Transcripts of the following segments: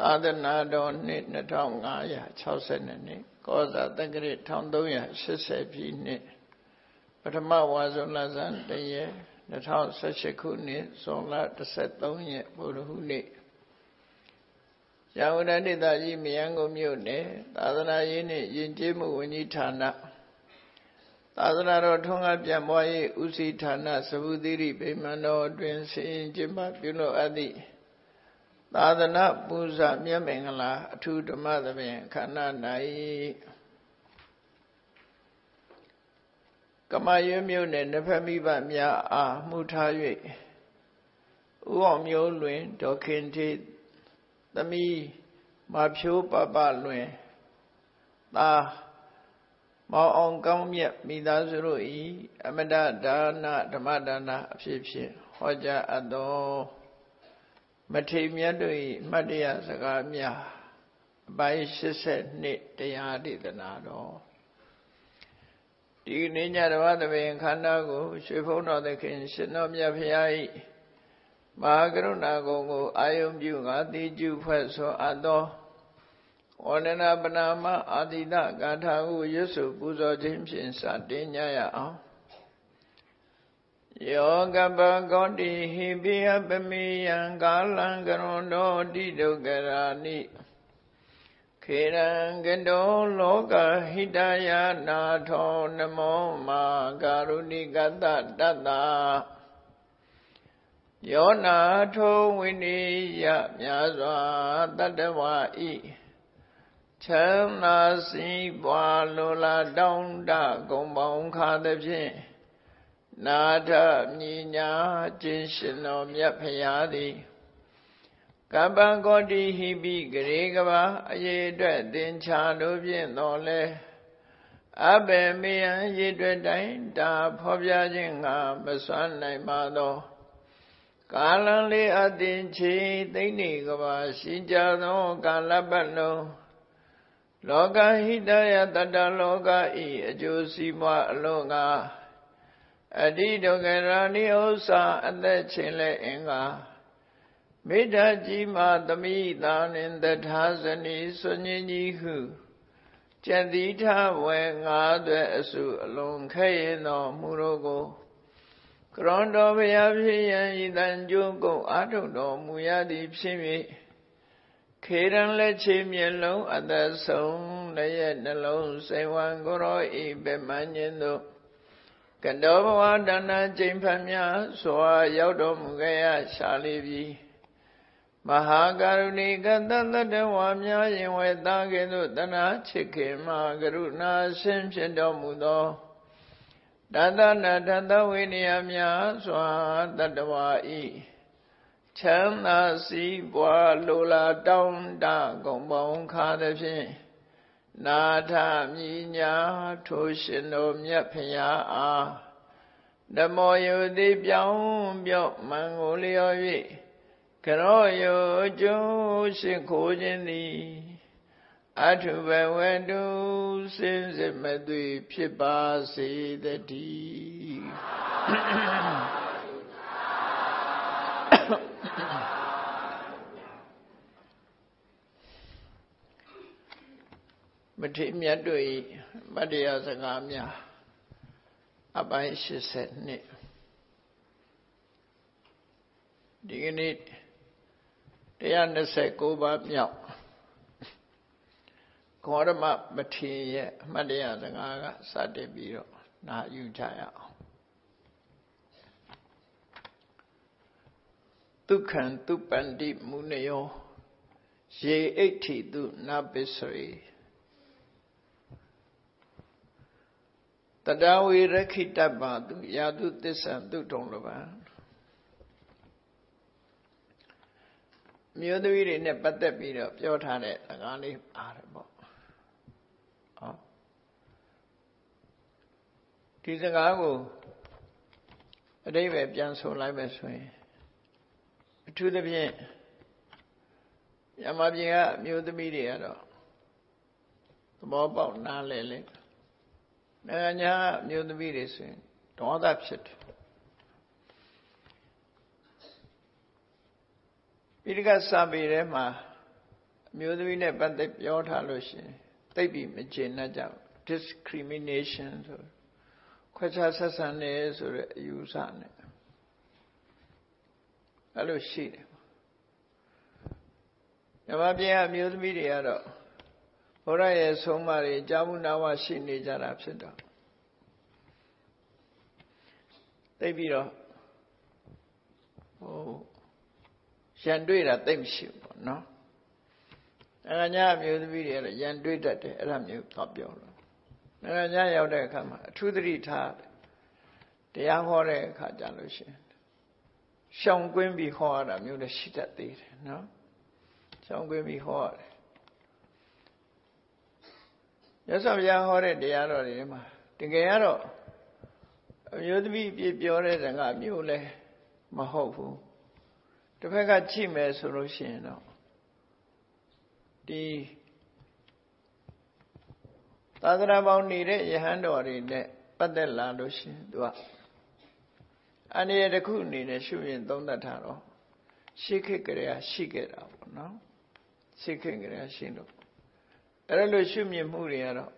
သာသနာတော်နှစ်2560နှစ်ကောဇာတက္ကရာ1380ပြည့်နှစ်ပထမဝါဇုလဇန်တရေ2018ခုနှစ်ဇွန်လ13ရက်ဗုဒ္ဓဟူးနေ့ရဝဏဒေသကြီးမယန်းကုန်မြို့နယ်သာသနာရေးနှင့်ယဉ်ကျေးမှုဝန်ကြီးဌာနသာသနာတော်ထွန်းကားပြန်ပွားရေးဦးစီးဌာနသဗုတိရိဗိမာန်တော်တွင်ဆင်ကျင်းပပြုလုပ်အပ်သည့် သာသနာပူဇာမြတ်မင်္ဂလာ အထူးဓမ္မသဘင်ခန္ဓာ၌ကမရွေးမြို့နယ်နှစ်ဖက်မိဘများအားမှုထား၍ဥအောင်မျိုးလွင်ဒေါခင်ထေသမီးမဖြိုးပပလွင်သာမောင်အောင်ကောင်းမြတ်မိသားစုတို့ဤအမတဒါနဓမ္မဒါနအဖြစ်ဖြင့်ဟောကြားအပ်သော မထေမြတ်တို့၏မှတ်တရစကားများအပိုင်း82တရားဒေသနာတော်ဒီနေ့ညတော်သဘင်ခန္ဓာကိုရွှေဖုံးတော်သခင် ရှင်တော်မြတ်ဖရာ၏မဟာကရုဏာကုံကို အာယုံပြုငါတိကျုဖွဲ့ဆိုအပ်သောဝန္ဒနာပနာမအာတိတဂါထာကိုရွတ်ဆိုပူဇော်ခြင်းဖြင့်စတင်ကြရအောင် ယောကပကောတိဟိပိယပမေယံကာလံကရွန်တော်တိဒုက္ခရာနိခေရံကတောလောကဟိတယနာထောနမောမာကာရုဏိကတတတ္တယောနာထောဝိနိယမြာစွာတတ္တဝါဤချမ်းသာစီးပွားလိုလားတောင်းတဂုံပေါင်းခါသဖြင့် နာထမြညာခြင်းရှင်တော်မြတ်ဖရာသည်ကပ္ပကောတိဟိပိဂရေကဘာအရေးအတွက်သင်္ချာလို့ဖြင့်တော်လဲအဘယ်မေယံရည်တွေ့တိုင်းဒါဖော်ပြခြင်းငါမစွမ်းနိုင်ပါသောကာလလေးအတင်ချေသိမ့်နေကဘာရှင်ကြသောကာလပတ်လုံးလောကဟိတယတတလောကဤအကျိုးစီးပွားအလုံးက အတ္တိဒုက္ခရာနိဥ္စာအသက်ချင်းလဲအင်္ဂါမေတ္တာကြီးမှသမိသာနှင့်တထာဇနီဆွညင်ကြီးဟုကျက်တိထဝဲငါးသွဲအစုအလုံးခဲရင်တော်မူတော့ကိုကရွန်တော်ဘုရားဖြစ်ရန်ဤတန်ကျိုးကုန်အာထုတော်မူရသည်ဖြစ်၍ခေရန်လက်ချေမျက်လုံးအသက်ဆုံးလည်းရဲ့နှလုံးစိတ်ဝံကိုရောဤဗမန်ညင်တို့ ကတောဘဝဒါနကျိန်ဖတ်များစွာရောက်တော်မူခဲ့ရရှာလိပြီမဟာကရုဏီကတတတဝါများရင်ဝဲသားကဲ့သို့တနာချစ်ခင်မှာကရုဏာရှင်ဖြစ်တော်မူသောတသနာတသဝိနည်းများစွာတတဝါဤချမ်းသာစီးပွားလိုလားတောင်းတဂုံပေါင်းခါသည်ဖြင့် နာထမြညာထိုရှင်တော်မြတ်ဖရာအားဓမ္မောယုတိပြောင်းပြော့မန်ကိုလျော်၍ကရောယောကျိုးရှိခိုးခြင်းသည်အထုဘဝတုစင်စစ်မသွေဖြစ်ပါစေတည်း မထေမြတ်တို့၏မတရားစကားများအပိုင်း80နှစ်ဒီကနေ့129ပါးမြောက်ခောရမမထေရဲ့အမှတ်တရစကားကစတင်ပြီးတော့နာယူကြရအောင်ဒုက္ခံသူပန္တိမုနယောရေအိဋ္ဌိတုနပစ္စရိ တတဝေရခိတပ္ပသူယာတုသစ္ဆံသူတုံလပံမြို့သမီးတွေနဲ့ပတ်သက်ပြီးတော့ပြောထားတဲ့စကားလေးအားတယ်ပေါ့ဟောဒီစကားကိုအတိပ္ပယ်ပြန်ဆိုလိုက်မယ်ဆိုရင်အထူးသဖြင့်ညမပြေကအမျိုးသမီးတွေကတော့သဘောပေါက်နားလည်လိမ့် နိုင်ငံညာမြို့သမီးတွေဆိုရင်ဒေါသဖြစ်တယ်ပိဋကစာပေထဲမှာအမျိုးသမီးနဲ့ပတ်သက်ပြောထားလို့ရှိရင်သိပြီးမကျေနပ်ကြဘူး discrimination ဆိုခွဲခြားဆက်ဆံနေဆိုတဲ့အယူဆနဲ့အဲ့လိုရှိတယ်မြမပြအမျိုးသမီးတွေကတော့ ဘုရားရဲ့ဆုံးမတွေကြားမှုနာဝရှိနေကြတာဖြစ်တော့သိပြီးတော့ဟိုရန်တွေ့တာသိမရှိဘူးပေါ့နော်နိုင်ငံညာအမျိုးသမီးတွေကတော့ရန်တွေ့တတ်တယ်အဲ့ဒါမျိုးတော့ပြောတော့နိုင်ငံညာရောက်တဲ့အခါမှာအထူးသတိထားတရားဟောတဲ့အခါကြလို့ရှိရင်ရှောင်ကွင်းပြီးဟောရတာမျိုးလည်းရှိတတ်သေးတယ်နော်ရှောင်ကွင်းပြီးဟောရတယ် ရသော်ဘုရားဟောတဲ့တရားတော်တွေမှာတကယ်ကတော့အမျိုးသမီးပြပြောတဲ့စကားမျိုးလဲမဟုတ်ဘူးတစ်ဖက်ကကြည့်မယ်ဆိုလို့ရှိရင်တော့ဒီသာသနာပေါင်းနေတဲ့ယဟန်တော်တွေနဲ့ပတ်သက်လာလို့ရှိရင်သူကအန္တရာယ်တစ်ခုအနေနဲ့ရှုရင်သုံးသပ်ထားတော့ရှိခေတ်ကလေးရှိခဲ့တာပေါ့နော်ရှိခေတ်ကလေးရှိလို့ အဲ့လိုရှုမြင်မှုတွေကတော့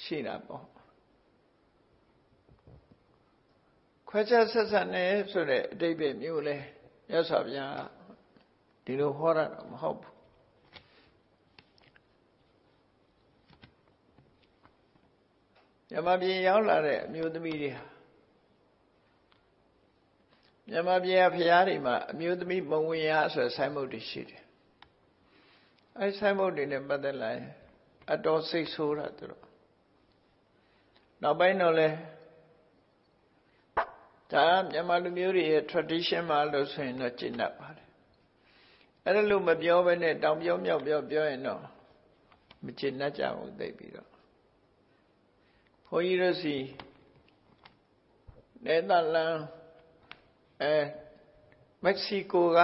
ရှိတာပေါ့ခွဲခြားဆက်ဆံနေဆိုတဲ့အတိတ်ပဲမျိုးလဲရသော်ဗျာဒီလိုဟောရတာမဟုတ်ဘူးမြမပြေရောက်လာတဲ့အမျိုးသမီးတွေဟာမြမပြေဖရားတွေမှာအမျိုးသမီးမဝင်ရဆိုဆိုင်းမုတ်တွေရှိတယ် အဲဆိုင်းမုတ်တွေနဲ့ပတ်သက်လာရင်အတော်စိတ်ဆိုးတာသူတို့နောက်ပိုင်းတော့လဲဒါမြန်မာလူမျိုးတွေရဲ့ tradition မှာလို့ဆိုရင်တော့ကျင့်တတ်ပါတယ်အဲ့ဒါလို့မပြောဘဲနဲ့တောင်ပြောမြောက်ပြောပြောရင်တော့မကျင့်တတ်ကြဘူးသိပြီးတော့ဘုန်းကြီးတို့စီနေသလန်အဲမက္ကဆီကိုက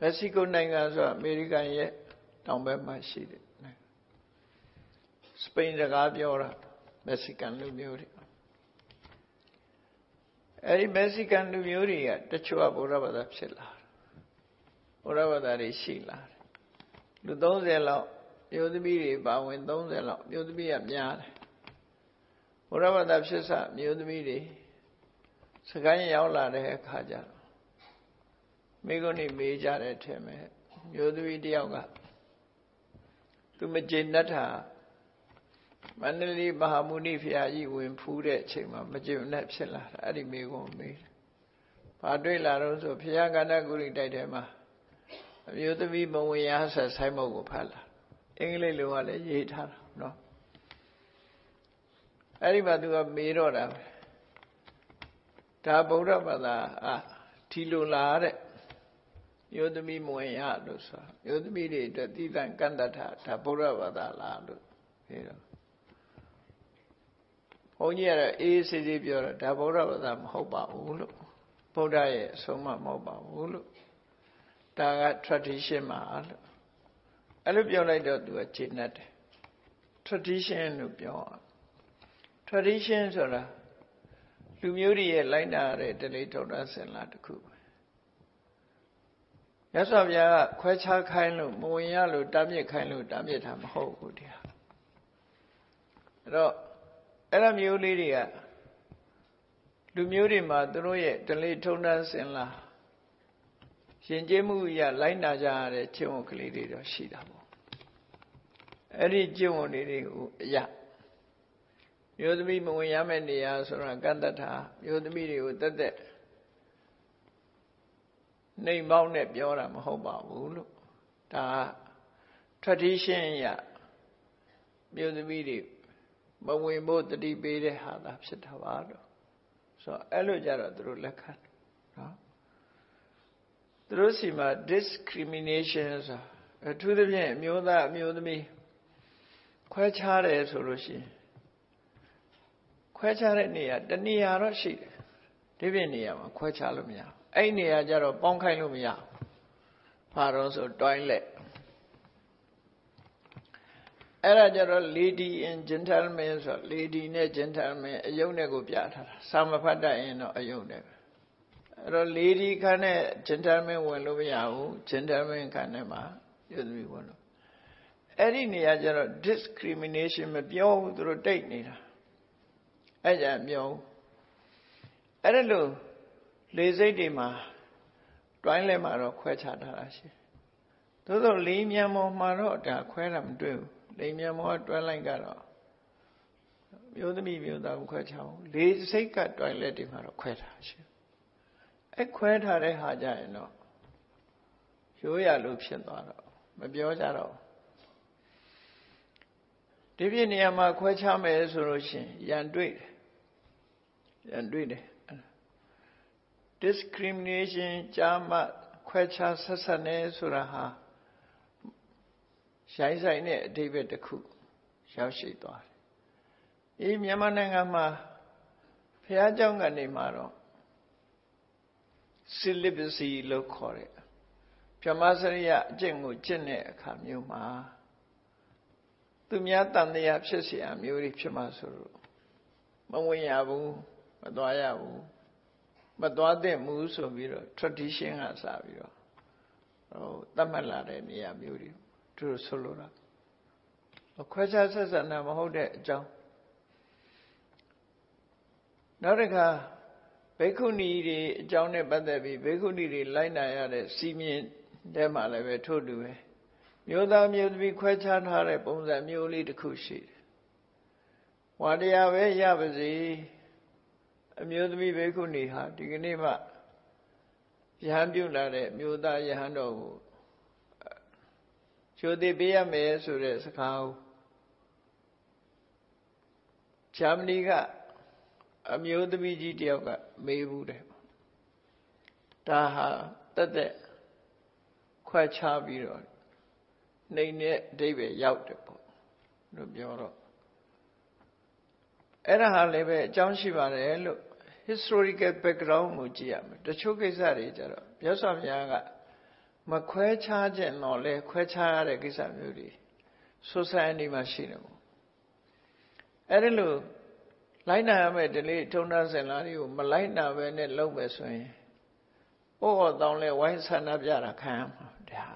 မက္ကဆီကိုနိုင်ငံဆိုတာအမေရိကန်ရဲ့တောင်ဘက်မှာရှိတယ်စပိန်စကားပြောတာမက္ကဆီကန်လူမျိုးတွေအဲဒီမက္ကဆီကန်လူမျိုးတွေကတချို့ကဗုဒ္ဓဘာသာဖြစ်လာတယ်ဗုဒ္ဓဘာသာတွေရှိလာတယ်လူ30လောက်မျိုးသမီးတွေပါဝင်30လောက်မျိုးသမီးကများတယ်ဘုရားဘာသာဖြစ်စမျိုးသမီးတွေစကိုင်းရောက်လာတဲ့အခါကျ မိကုန်းနေမေးကြတဲ့ထဲမှာမျိုးသမီးတယောက်ကသူမကျေနပ်တာမန္တလေးမဟာမုနိဖရာကြီးဝင်ဖူးတဲ့အချိန်မှာမကျေနပ်ဖြစ်လာတာအဲ့ဒီမိကုန်းမေးတယ်။ဘာတွေ့လာတော့ဆိုဖရာကန္တကုရိတိုက်ထဲမှာအမျိုးသမီးမဝင်ရဆက်ဆိုင်မုတ်ကိုဖတ်လာအင်္ဂလိပ်လိုကလည်းရေးထားတာနော်အဲ့ဒီမှာသူကမေးတော့တာပဲဒါဗုဒ္ဓဘာသာအာဒီလိုလားတဲ့ ယောသမီးမဝင်ရလို့ဆိုယောသမီးတွေအတွက်တိတန်ကန္တထဒါဗုဒ္ဓဘာသာလားလို့ပြောတော့ဘုန်းကြီးကတော့အေးစေးစေးပြောတော့ဒါဗုဒ္ဓဘာသာမဟုတ်ပါဘူးလို့ဗုဒ္ဓရဲ့အဆုံးအမမဟုတ်ပါဘူးလို့ဒါက tradition မှာလို့အဲ့လိုပြောလိုက်တော့သူကခြေနှက်တယ် tradition လို့ပြော tradition ဆိုတာလူမျိုးတွေရဲ့လိုက်နာတဲ့တလေထုံတာစင်လာတစ်ခု ပဲရသော်ဗျာကခွဲခြားခိုင်းလို့မဝင်ရလို့တားမြစ်ခိုင်းလို့တားမြစ်တာမဟုတ်ဘူးတရားအဲ့တော့အဲ့လိုမျိုးလေးတွေကလူမျိုးတွေမှာသူတို့ရဲ့တလေထုံတာစင်လာရှင်ကျေးမှုရလိုက်နာကြရတဲ့ကျင့်ဝတ်ကလေးတွေတော့ရှိတာပေါ့အဲ့ဒီကျင့်ဝတ်တွေကိုအရာမျိုးသမီးမဝင်ရမယ့်နေရာဆိုတာကန့်တတ်တာမျိုးသမီးတွေကိုတက်တက် နှိမ်ပေါင်းနဲ့ပြောတာမဟုတ်ပါဘူးလို့ဒါ tradition ရမျိုးသမီးတွေမဝင်ဖို့တတိပေးတဲ့ဟာသာဖြစ်တာပါတော့ဆိုတော့အဲ့လိုကြတော့သူတို့လက်ခံနော်သူတို့စီမှာ discrimination ဆိုအထူးသဖြင့်အမျိုးသားအမျိုးသမီးခွဲခြားတယ်ဆိုလို့ရှိရင်ခွဲခြားတဲ့နေရာတနေရာတော့ရှိတယ်ဒီပြင်နေရာမှာခွဲခြားလို့မရ အဲ့နေရာကျတော့ပေါင်းခိုင်းလို့မရဘာတော့ဆို toilet အဲ့ဒါကျတော့ lady and gentleman ဆို lady နဲ့ gentleman အယုံနဲ့ကိုပြထားတာစာမဖတ်တတ်ရင်တော့အယုံနဲ့ပဲအဲ့တော့ lady ခန်းနဲ့ gentleman ဝင်လို့မရဘူး gentleman ခန်းနဲ့မှာယုသမီးဘုန်းတော်အဲ့ဒီနေရာကျတော့ discrimination မပြောဘူးသူတို့တိတ်နေတာအဲ့ကြပြောဘူးအဲ့ဒါလို့ လေစိတ်တွေမှာတွိုင်းလဲမှာတော့ခွဲခြားထားတာရှိသို့သောလေးမြန်မောမှာတော့ဒါခွဲတာမတွေ့ဘူးလေးမြန်မောကတွဲလိုက်ကတော့မျိုးသမီးမျိုးသားကိုခွဲခြားဘူးလေးစိတ်ကတွိုင်းလက်တွေမှာတော့ခွဲထားရှိအဲ့ခွဲထားတဲ့ဟာကြရင်တော့ရိုးရလို့ဖြစ်သွားတော့မပြောကြတော့ဒီပြည့်နေရာမှာခွဲခြားမယ်ဆိုလို့ရှိရင်ရန်တွေ့တယ်ရန်တွေ့တယ် discrimination ကြာမှခွဲခြားဆက်ဆက်နေဆိုတာဟာရိုင်းဆိုင်တဲ့အဓိပ္ပာယ်တစ်ခုရောက်ရှိသွားတယ်။အေးမြန်မာနိုင်ငံမှာဘုရားကျောင်းကနေမှာတော့ celibacy လို့ခေါ်တယ်။ပြမစရိယအကျင့်ကိုကျင့်တဲ့အခါမျိုးမှာသူများတန်တရားဖြစ်เสียအမျိုးတွေဖြစ်မှာဆိုလို့မဝင်ရဘူးမသွားရဘူး မသွားသင့်ဘူးဆိုပြီးတော့ tradition ကစပြီးတော့ဟိုသတ်မှတ်လာတဲ့နေရာမျိုးတွေသူတို့ဆိုလိုတာခွဲခြားဆက်ဆံတာမဟုတ်တဲ့အကြောင်းနောက်တစ်ခါဘိက္ခုနီတွေအကြောင်းနဲ့ပတ်သက်ပြီးဘိက္ခုနီတွေလိုက်နာရတဲ့စီမင်းတဲမှာလည်းပဲထို့တူပဲမျိုးသားမျိုးသမီးခွဲခြားထားတဲ့ပုံစံမျိုးလေးတစ်ခုရှိတယ်။ဝါတရားပဲရပါစေ အမျိုးသမီးဘိက္ခုနီဟာဒီကနေ့မှယဟန်ပြုလာတဲ့မျိုးသားယဟန်တော်ကိုချိုသိပေးရမယ်ဆိုတဲ့စကားကိုဂျာမနီကအမျိုးသမီးကြီးတယောက်ကမေးဘူးတယ်ဒါဟာတက်တက်ခွဲခြားပြီးတော့နှိမ်တဲ့အဓိပ္ပာယ်ရောက်တယ်ပေါ့လို့ပြောတော့အဲ့ဒါဟာလည်းပဲအကြောင်းရှိပါတယ်လို့ historical background ကိုကြည့်ရမယ်တချို့ကိစ္စတွေကြတော့မြတ်စွာဘုရားကမခွဲခြားခြင်းတော့လေခွဲခြားရတဲ့ကိစ္စမျိုးတွေ society မှာရှိတယ်ပေါ့အဲ့ဒီလိုလိုက်နာရမယ့်ဒီလေးထုံနာစင်လာတွေကိုမလိုက်နာပဲနဲ့လုပ်မယ်ဆိုရင်ဩော်တောင်းလဲဝိုင်းဆန္ဒပြတာခံရမှာဒါ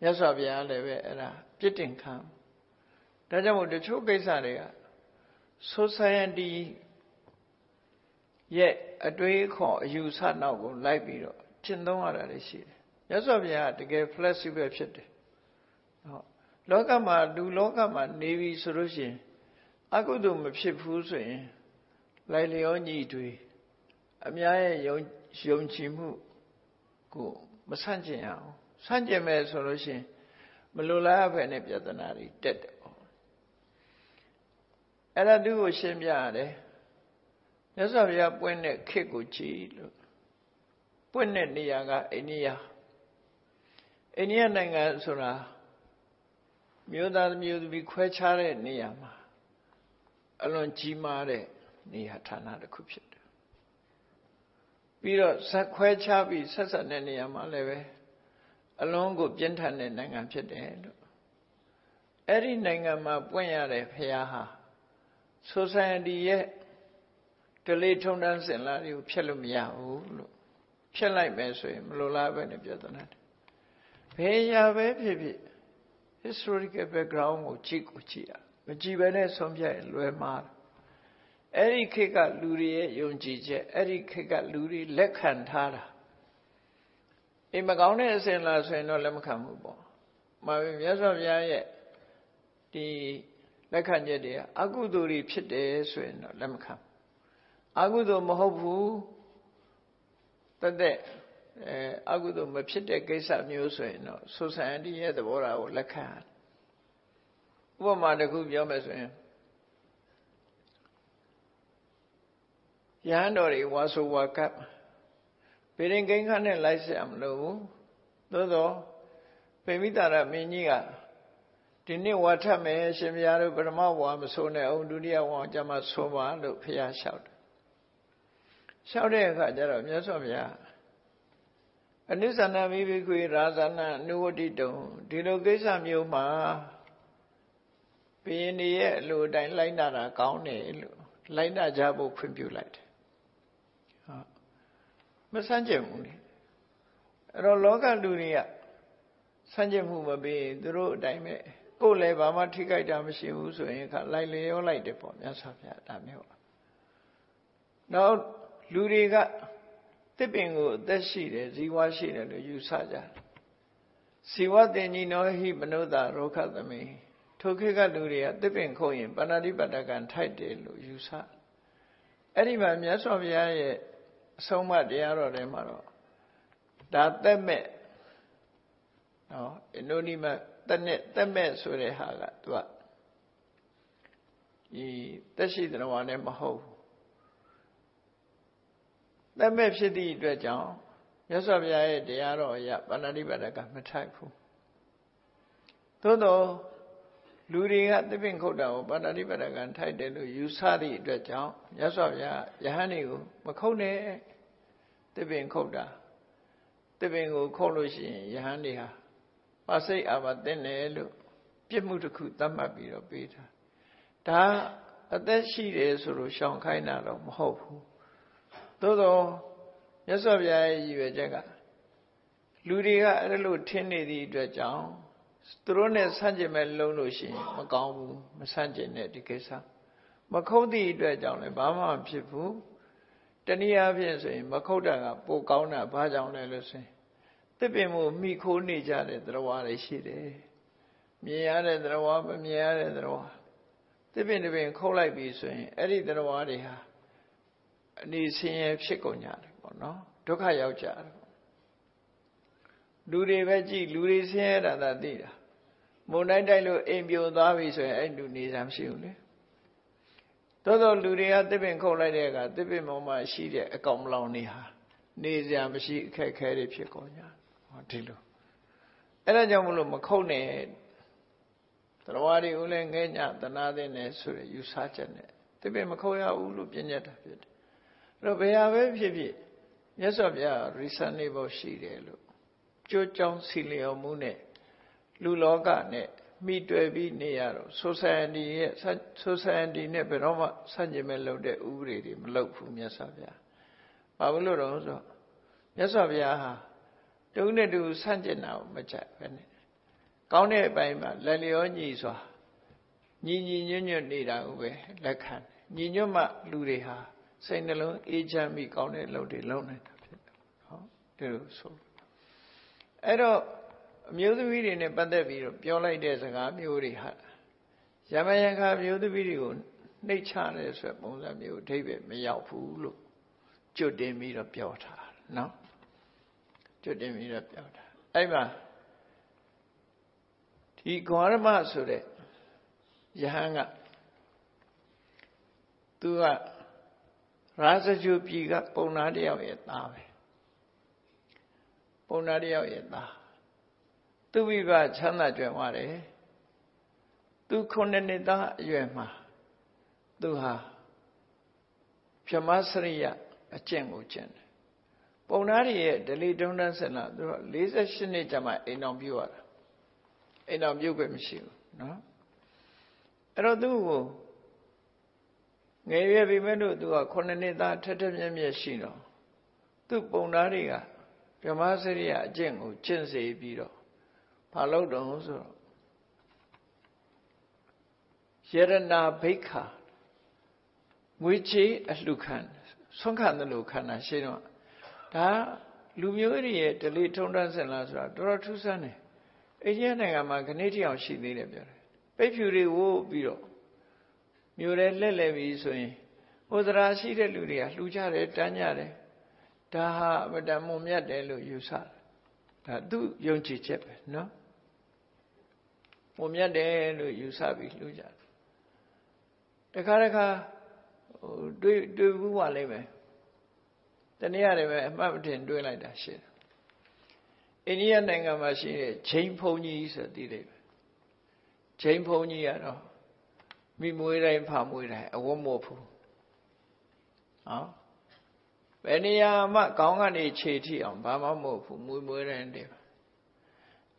မြတ်စွာဘုရားလည်းပဲအဲ့ဒါပြစ်တင်ခံဒါကြောင့်မို့တချို့ကိစ္စတွေက society ရဲ့အတွေးခေါ်အယူဆနောက်ကိုလိုက်ပြီးတော့ကျင့်သုံးရတာလည်းရှိတယ်မြတ်စွာဘုရားတကယ် flexible ဖြစ်တယ်ဟုတ်လောကမှာလူလောကမှာနေပြီဆိုလို့ရှိရင်အကုသိုလ်မဖြစ်ဘူးဆိုရင်လိုက်လျောညီတွေအများရဲ့ယုံယုံကြည်မှုကိုမဆန့်ကျင်အောင်ဆန့်ကျင်မဲ့ဆိုလို့ရှိရင်မလိုလားဘဲနဲ့ပြဿနာတွေတက်တယ်ပေါ့အဲ့ဒါသူ့ကိုရှင်းပြရတယ် မြတ်စွာဘုရားပွင့်တဲ့ခေတ်ကိုကြည်လို့ပွင့်တဲ့နေရာကအိန္ဒိယအိန္ဒိယနိုင်ငံဆိုတာမြို့သားမျိုးသမီးခွဲခြားတဲ့နေရာမှာအလွန်ကြီးမားတဲ့နေရာဌာနတစ်ခုဖြစ်တယ်ပြီးတော့ဇက်ခွဲခြားပြီးဆက်ဆက်တဲ့နေရာမှာလည်းပဲအလွန်ကိုပြင်းထန်တဲ့နိုင်ငံဖြစ်တယ်လို့အဲ့ဒီနိုင်ငံမှာပွင့်ရတဲ့ဖះဟာ society ရဲ့ ဒလေးထုံတန်းစင်လာတွေကိုဖျက်လို့မရဘူးလို့ဖျက်လိုက်မယ်ဆိုရင်မလိုလားပဲနဲ့ပြဿနာတယ်ဘယ်ရာပဲဖြစ်ဖြစ် historical background ကိုကြည့်ကိုကြည့်ရမကြည့်ဘဲနဲ့ဆုံးဖြတ်ရင်လွယ်မှားအဲ့ဒီခေတ်ကလူတွေရဲ့ယုံကြည်ချက်အဲ့ဒီခေတ်ကလူတွေလက်ခံထားတာအိမ်မကောင်းတဲ့အစဉ်လာဆိုရင်တော့လက်မခံဘူးပေါ့မှာမြတ်စွာဘုရားရဲ့ဒီလက်ခံချက်တွေကအကုသိုလ်တွေဖြစ်တယ်ဆိုရင်တော့လက်မခံ အကုသိုလ်မဟုတ်ဘူးတသက်အဲအကုသိုလ်မဖြစ်တဲ့ကိစ္စမျိုးဆိုရင်တော့ဆိုဆန်တီရဲ့သဘောထားကိုလက်ခံဥပမာတစ်ခုပြောမယ်ဆိုရင်ရဟန်းတော်တွေဝါဆိုဝါကပ်ဗေရင်ကိန်းခနဲ့လိုက်ဆက်မလို့သို့သောပေမိတာရမင်းကြီးကဒီနေ့ဝါထမယ်ရှင်ဘုရားတို့ပထမဝါမဆိုးနဲ့အောင်ဒုတိယဝါကျမှဆိုပါလို့ဖះလျှောက်တယ် လျှောက်တဲ့အခါကျတော့မြတ်စွာဘုရားအနိစ္စနာမိဘိခွေရာဇနာနုဝတိတုံဒီလိုကိစ္စမျိုးမှာဘုရင်တွေရဲ့အလိုတိုင်းလိုက်နာတာကောင်းတယ်လို့လိုက်နာကြဖို့ခွင့်ပြုလိုက်တယ်ဟုတ်မဆန်းကျင်ဘူးလေအဲ့တော့လောကလူတွေကန့်ကျင်မှုမပေးသူတို့အတိုင်းပဲကိုယ်လည်းဘာမှထိခိုက်တာမရှိဘူးဆိုရင်ခါလိုက်လေရောလိုက်တယ်ပေါ့မြတ်စွာဘုရားဒါမျိုးနောက် လူတွေကတစ်ပင်ကိုအသက်ရှိတယ်ဇီဝရှိတယ်လို့ယူဆကြတယ်ဇီဝတင်ကြီးနောဟိမနုဿရောခသမိထိုခေတ်ကလူတွေကတစ်ပင်ခုံရင်ပဏာတိပတ္တကံထိုက်တယ်လို့ယူဆအဲ့ဒီမှာမြတ်စွာဘုရားရဲ့အဆုံးအမတရားတော်ထဲမှာတော့ဒါသက်မဲ့နော်အနုနိမတက်နဲ့တက်မဲ့ဆိုတဲ့ဟာကသူကဒီတက်ရှိတဲ့ဝါနဲ့မဟုတ်ဘူး တက်မဲ့ဖြစ်သည့်အတွက်ကြောင့်မြတ်စွာဘုရားရဲ့တရားတော်အရပါဏာတိပါဒကမထိုက်ဘူးသို့တော့လူတွေကသစ်ပင်ခုတ်တာကိုပါဏာတိပါဒကထိုက်တယ်လို့ယူဆသည့်အတွက်ကြောင့်မြတ်စွာဘုရားယဟန်တွေကိုမခုတ်နဲ့သစ်ပင်ခုတ်တာသစ်ပင်ကိုခုတ်လို့ရှိရင်ယဟန်တွေဟာပါစိတ်အာမတင်တယ်လို့ပြစ်မှုတစ်ခုသတ်မှတ်ပြီးတော့ပေးတာဒါအသက်ရှိတယ်ဆိုလို့ရှောင်ခိုင်းတာတော့မဟုတ်ဘူး သို့တော့မြတ်စွာဘုရားရဲ့ရည်ရွယ်ချက်ကလူတွေကအဲ့လိုထင်နေသည့်အတွက်ကြောင့်သူတို့နဲ့ဆန့်ကျင်မဲ့လုံးလို့ရှိရင်မကောင်းဘူးမဆန့်ကျင်တဲ့ဒီကိစ္စမခုတ်သည့်အတွက်ကြောင့်လည်းဘာမှမဖြစ်ဘူးတနည်းအားဖြင့်ဆိုရင် မခုတ်တာကပိုကောင်းတာဘာကြောင့်လဲလို့ဆိုရင်တစ်ပင်မှုမိခိုးနေကြတဲ့သရဝါတွေရှိတယ်မြင်ရတဲ့သရဝါမမြင်ရတဲ့သရဝါတစ်ပင်တစ်ပင်ခုတ်လိုက်ပြီဆိုရင်အဲ့ဒီသရဝါတွေဟာ အနေဆင်းရဲဖြစ်ကုန်ကြတယ်ပေါ့နော်ဒုက္ခရောက်ကြတယ်လူတွေပဲကြည့်လူတွေဆင်းရဲတာသာသိတာမုန်တိုင်းတိုက်လို့အိမ်ပြိုသွားပြီဆိုရင်အဲ့လူနေစားမရှိဘူးလေသို့သောလူတွေကတစ်ပင်ခုတ်လိုက်တဲ့အခါတစ်ပင်ပေါ်မှာရှိတဲ့အကောင်မလောင်နေဟာနေစရာမရှိအခက်ခဲတွေဖြစ်ကုန်ကြဟောဒီလိုအဲ့ဒါကြောင့်မလို့မခုတ်နဲ့တရားတွေကိုလည်းငဲ့ညတနာတဲ့နဲ့ဆိုရယူဆချက်နဲ့တစ်ပင်မခုတ်ရဘူးလို့ပြညတ်တာဖြစ်တယ်အဲ့ တော့ဘယ်ဟာပဲဖြစ်ဖြစ်မြတ်စွာဘုရား reasonable ရှိတယ်လို့ကြိုးကြောင်းစီလျော်မှုနဲ့လူလောကနဲ့မိတွေ့ပြီးနေရတော့ society ရဲ့ society နဲ့ဘယ်တော့မှဆန့်ကျင်မဲ့လုပ်တဲ့ဥပဒေတွေမလုပ်ဘူးမြတ်စွာဘုရား။ဘာလို့လို့တော့ဆိုမြတ်စွာဘုရားဟာတုံးနဲ့တူဆန့်ကျင်တာကိုမကြိုက်ပဲနဲ့ကောင်းတဲ့အပိုင်းမှာလက်လျောညီစွာညီညီညွတ်ညွတ်နေတာကိုပဲလက်ခံညီညွတ်မှလူတွေဟာ စိတ်နှလုံးအေးချမ်းပြီးကောင်းတဲ့လုပ်တွေလုပ်နိုင်တာဖြစ်တယ်။ဟောဒီလိုဆိုအဲ့တော့အမျိုးသမီးတွေနဲ့ပတ်သက်ပြီးတော့ပြောလိုက်တဲ့စကားမျိုးတွေဟာရမယံခါမျိုးသမီးတွေကိုနှိတ်ချတယ်ဆိုတဲ့ပုံစံမျိုးအဓိပ္ပာယ်မရောက်ဘူးလို့ကျွတ်တင်ပြီးတော့ပြောထားနော်ကျွတ်တင်ပြီးတော့ပြောထားအဲ့မှာဒီဂေါရမဆိုတဲ့ယဟန်ကသူက ရာဇဂျူပြည်ကပုံနာတယောက်ရဲ့သားပဲပုံနာတယောက်ရဲ့သားသူမိဘချမ်းသာကြွယ်ဝတယ်သူခုနှစ်နှစ်သားအရွယ်မှာသူဟာပြမစရိယအကျင့်ကိုကျင့်တယ်ပုံနာတွေရဲ့ဒလီတုံးတန်းစင်လာသူက48နှစ်ကြာမှအိမ်တော်ပြုတ်ရတာအိမ်တော်ပြုတ်ပဲမရှိဘူးနော်အဲ့တော့သူ့ကို ငယ်ရွယ်ပြီမဲ့လို့သူကခုနှစ်နှစ်သားထက်ထက်မြက်မြက်ရှိတော့သူ့ပုံသားတွေကဗြဟ္မစရိယအကျင့်ကိုကျင့်စေပြီးတော့ဘာလို့တော့ဆိုတော့ယရနာဘိခာငွေချေးအလှခံဆွမ်းခံတယ်လို့ခန္ဓာရှိတော့ဒါလူမျိုးတွေရဲ့ဒလိထုံတန်းစင်လာဆိုတာတော်တော်ထူးဆန်းတယ်အိန္ဒိယနိုင်ငံမှာခဏတိအောင်ရှိသေးတယ်ပြောတယ်ပိတ်ဖြူတွေဝိုးပြီးတော့ မြို့ထဲလှည့်လည်ပြီဆိုရင်ဟိုသရာရှိတဲ့လူတွေကလှူကြတယ်တန်းကြတယ်ဒါဟာအမတန်မုံမြတ်တယ်လို့ယူဆတယ်ဒါသူယုံကြည်ချက်ပဲနော်မုံမြတ်တယ်လို့ယူဆပြီးလှူကြတယ်တခါတခါဟိုတွေ့တွေ့ဘူးပါလိမ့်မယ်တနည်းရတယ်ပဲအမှတ်မတင်တွေ့လိုက်တာရှိတယ်အိန္ဒိယနိုင်ငံမှာရှိတဲ့ချိန်ဖုန်ကြီးဆိုတည်တယ်ချိန်ဖုန်ကြီးကတော့ မိမွေးတိုင်းဖာမွေးတိုင်းအဝတ်မို့ဘူးဟောဘယ်နေရာမှခေါင်းကနေခြေထိအောင်ဘာမှမဟုတ်ဘူးမွေးမွေးတိုင်းတည်း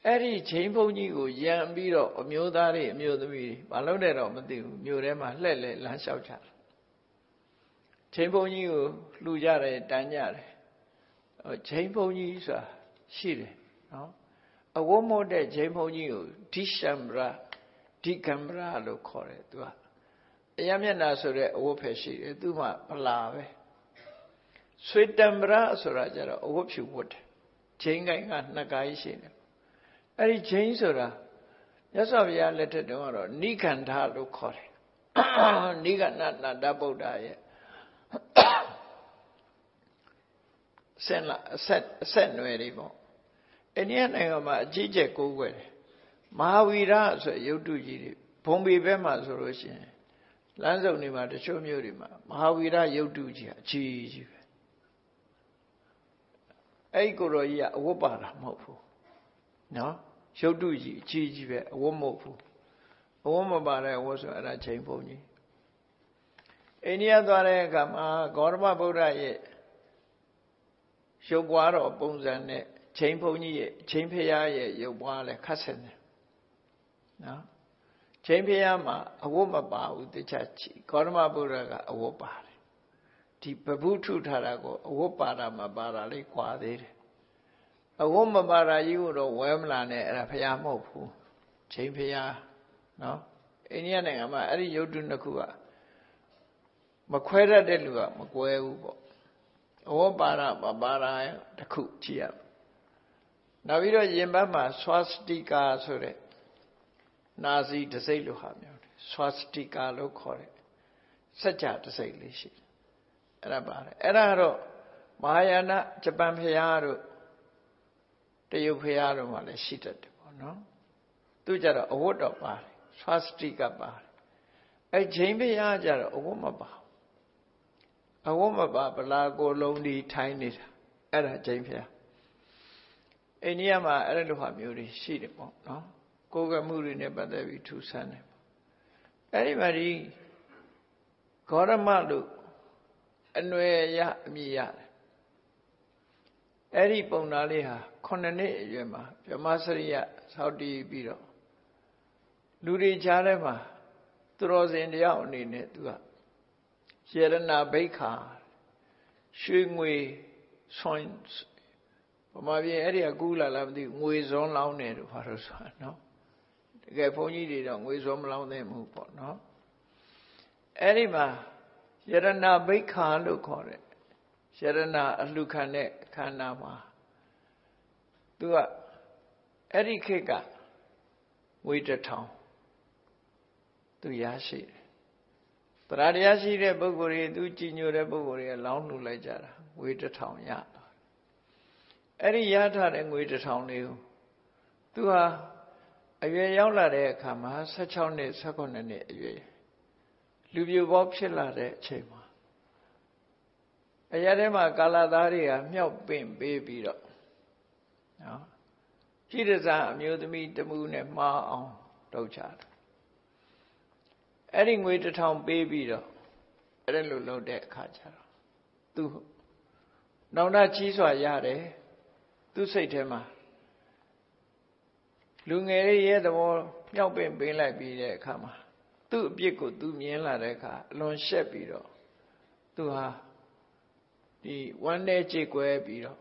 အဲ့ဒီချိန်ဖုန်ကြီးကိုရံပြီးတော့အမျိုးသားတွေအမျိုးသမီးတွေမလုပ်တဲ့တော့မသိဘူးမြို့ထဲမှာလှည့်လှည့်လမ်းလျှောက်ကြတယ်ချိန်ဖုန်ကြီးကိုလှူကြတယ်တန်းကြတယ်ချိန်ဖုန်ကြီးဆိုတာရှိတယ်နော်အဝတ်မို့တဲ့ဂျိမ်းဘုန်းကြီးကိုဒိရှံဗရာ ဒိကံဗရာလို့ခေါ်တယ်သူကအယမျက်နာဆိုတဲ့အဝတ်ဖက်ရှိတယ်သူမှဗလာပဲဆွေတံဗရာဆိုတာကြတော့အဝတ်ဖြူဝတ်တယ်ဂျိမ်းကိုင်းကနှစ်ကိုင်းရှိတယ်အဲ့ဒီဂျိမ်းဆိုတာမြတ်စွာဘုရားလက်ထက်တုန်းကတော့နိခန္ဓာလို့ခေါ်တယ်နိဂဏနာတဗုဒ္ဓရဲ့ဆက်လာအဆက်အဆက်နွယ်တွေပေါ့အိန္ဒိယနိုင်ငံမှာအကြီးကျယ်ကိုးကွယ်တယ် မဟာဝီရဆိုရုပ်တုကြီးတွေဘုံပေဘက်မှာဆိုလို့ရှိရင်လမ်းစုံတွေမှာတချို့မြို့တွေမှာမဟာဝီရရုပ်တုကြီးအကြီးကြီးပဲအဲ့ကိုရောကြီးကအဝတ်ပါတာမဟုတ်ဘူးနော်ရုပ်တုကြီးအကြီးကြီးပဲအဝတ်မဟုတ်ဘူးအဝတ်မပါတဲ့အဝတ်ဆိုအဲ့ဒါချိန်ဘုံကြီးအိန္ဒိယသွားတဲ့အခါမှာဂေါရမဗုဒ္ဓရဲ့ရုပ်ပွားတော်ပုံစံနဲ့ချိန်ဘုံကြီးရဲ့ချိန်ဖရာရဲ့ရုပ်ပွားလည်းခတ်ဆင်တယ် နော်ချိန်ဖရာမှာအဝတ်မပါဘူးတခြားချီဂေါရမဗုဒ္ဓကအဝတ်ပါတယ်ဒီပဗုထုထားတာကိုအဝတ်ပါတာမပါတာလေးကွာသေးတယ်အဝတ်မပါတာကြီးကိုတော့ဝဲမလာနဲ့အဲ့ဒါဖရာမဟုတ်ဘူးချိန်ဖရာနော်အိန္ဒိယနိုင်ငံမှာအဲ့ဒီရုပ်တုနှစ်ခုကမခွဲတတ်တဲ့လူကမကွဲဘူးပေါ့အဝပါရပပါရတခုကြည့်ရနောက်ပြီးတော့ယင်ဘတ်မှာ swastika ဆိုတဲ့ နာစီတစိမ့်လို့ဟာမျိုး swastika လို့ခေါ်တယ်စัจ जा တစိမ့်လေးရှိတယ်အဲ့ဒါပါတယ်အဲ့ဒါတော့မဟာယာနဂျပန်ဖရာတို့တရုတ်ဖရာတို့မှလည်းရှိတတ်တယ်ပေါ့နော်သူကြတော့အဝတ်တော့ပါတယ် swastika ပါတယ်အဲဂျိန်ဘုရားကြတော့အဝတ်မပါအဝတ်မပါဗလာကိုလုံးဒီထိုင်းနေတာအဲ့ဒါဂျိန်ဘုရားအိန္ဒိယမှာအဲ့လိုဟာမျိုးတွေရှိတယ်ပေါ့နော် ကိုယ်ကမှုတွေနဲ့ပတ်သက်ပြီးထူဆန်းတယ်အဲ့ဒီမှာဒီဂေါရမလို့အနွယ်ရအမိရတယ်အဲ့ဒီပုံသားလေးဟာ9နှစ်အရွယ်မှာဗြဟ္မစရိယသောက်တည်ပြီးတော့လူတွေကြားထဲမှာသူတော်စင်တယောက်အနေနဲ့သူကယေရနာဘိခာရွှေငွေဆွန်ဗမာပြည်အဲ့ဒီကကူးလာလားမသိငွေစွန်းလောင်းတယ်လို့ဘာလို့ဆိုတာနော်တ ကယ်ဘုန်းကြီးတွေတော့ငွေစွန်းမလောင်းသင့်ဘူးပေါ့နော်အဲ့ဒီမှာယရနာဘိခာလို့ခေါ်တယ်ယရနာအလှခံတဲ့ခန္ဓာမှာသူကအဲ့ဒီခေတ်ကငွေတစ်ထောင်သူရရှိတယ်တရားတရားရှိတဲ့ပုဂ္ဂိုလ်တွေသူကြည်ညိုတဲ့ပုဂ္ဂိုလ်တွေကလောင်းလှူလိုက်ကြတာငွေတစ်ထောင်ရအဲ့ဒီရထားတဲ့ငွေတစ်ထောင်လေးကိုသူဟာ အရွယ်ရောက်လာတဲ့အခါမှာ16နှစ်18နှစ်အရွယ်လူပြိုပေါဖြစ်လာတဲ့အချိန်မှာအရာထဲမှာကာလာသားတွေကမြောက်ပင့်ပေးပြီးတော့နော်ကြည်ရစားအမျိုးသမီးတမှုနဲ့မှားအောင်လုပ်ကြတယ်အဲ့ဒီငွေတစ်ထောင်ပေးပြီးတော့အဲ့လိုလုပ်တဲ့အခါကျတော့သူနောင်တကြီးစွာရတယ်သူစိတ်ထဲမှာ လူငယ်လေးရဲ့သဘောမြောက်ပင်ပေးလိုက်ပြီးတဲ့အခါမှာသူ့အပြစ်ကိုသူမြင်လာတဲ့အခါအလွန်ရှက်ပြီးတော့သူဟာဒီဝမ်းနဲ့ကြေကွဲပြီးတော့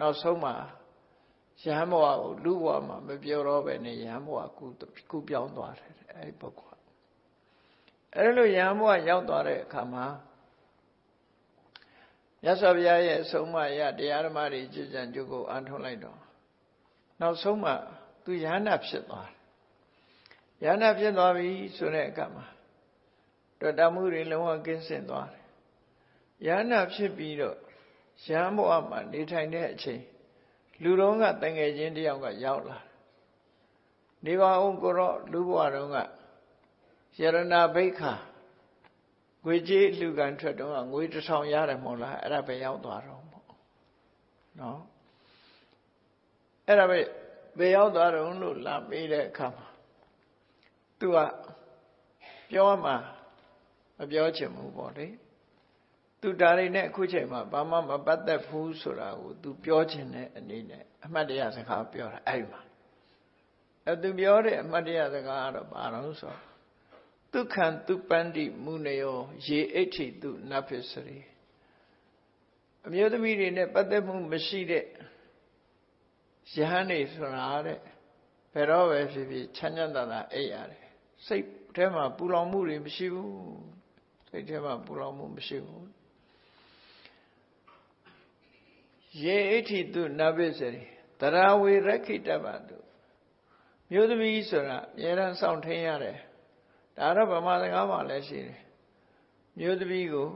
နောက်ဆုံးမှာရဟန်းဘဝကိုလူဘဝမှာမပြောတော့ပဲနဲ့ရဟန်းဘဝကူကူပြောင်းသွားတယ်အဲ့ဒီပုဂ္ဂိုလ်အဲ့လိုရဟန်းဘဝရောက်သွားတဲ့အခါမှာမြတ်စွာဘုရားရဲ့အဆုံးအမရတရားဓမ္မတွေကြည်ကြံကြုတ်ကိုအထုံးလိုက်တော့နောက်ဆုံးမှ သူယဟနာဖြစ်သွားတယ်ယဟနာဖြစ်သွားပြီဆိုတဲ့အခါမှာတွေ့တာမှုတွေလုံးဝကင်းစင်သွားတယ်ယဟနာဖြစ်ပြီးတော့ရဟန်းဘဝမှာနေထိုင်တဲ့အချိန်လူတော်ကတန်ငယ်ချင်းတယောက်ကရောက်လာနေပါအောင်ကိုတော့လူဘဝတုန်းကယရဏဘိခာငွေကြေးလူကန်ထွက်တော့ငွေတစ်ထောင်ရတယ်မဟုတ်လားအဲ့ဒါပဲရောက်သွားတော့ပေါ့နော်အဲ့ဒါပဲ ဘယ်ရောက်သွားတော့လို့လာပေးတဲ့အခါမှာသူကပြောမှမပြောချင်ဘူးပေါ့လေသူဒါတွေနဲ့အခုချိန်မှာဘာမှမပတ်သက်ဘူးဆိုတာကိုသူပြောချင်တဲ့အနေနဲ့အမှတ်တရစကားပြောတာအဲ့ဒီမှာအဲသူပြောတဲ့အမှတ်တရစကားကတော့ဘာလို့ဆိုတော့ဒုက္ခံသူပန္တိမုနယောရေအိဋ္ဌိတုနဖစ္စရိအမျိုးသမီးတွေနဲ့ပတ်သက်မှုမရှိတဲ့ ယဟန်နေဆိုတာတဲ့ဘယ်တော့ပဲဖြစ်ဖြစ်ချမ်းချမ်းသာသာအိပ်ရတယ်စိတ်ထဲမှာပူလောင်မှုတွေမရှိဘူးစိတ်ထဲမှာပူလောင်မှုမရှိဘူးယေအဋ္ဌိတုနဘိစရိတရာဝေရခိတပတုမျိုးသမီးဆိုတာအများအားစောင့်ထင်းရတယ်ဒါတော့ဗမာစကားမှာလည်းရှိတယ်မျိုးသမီးကို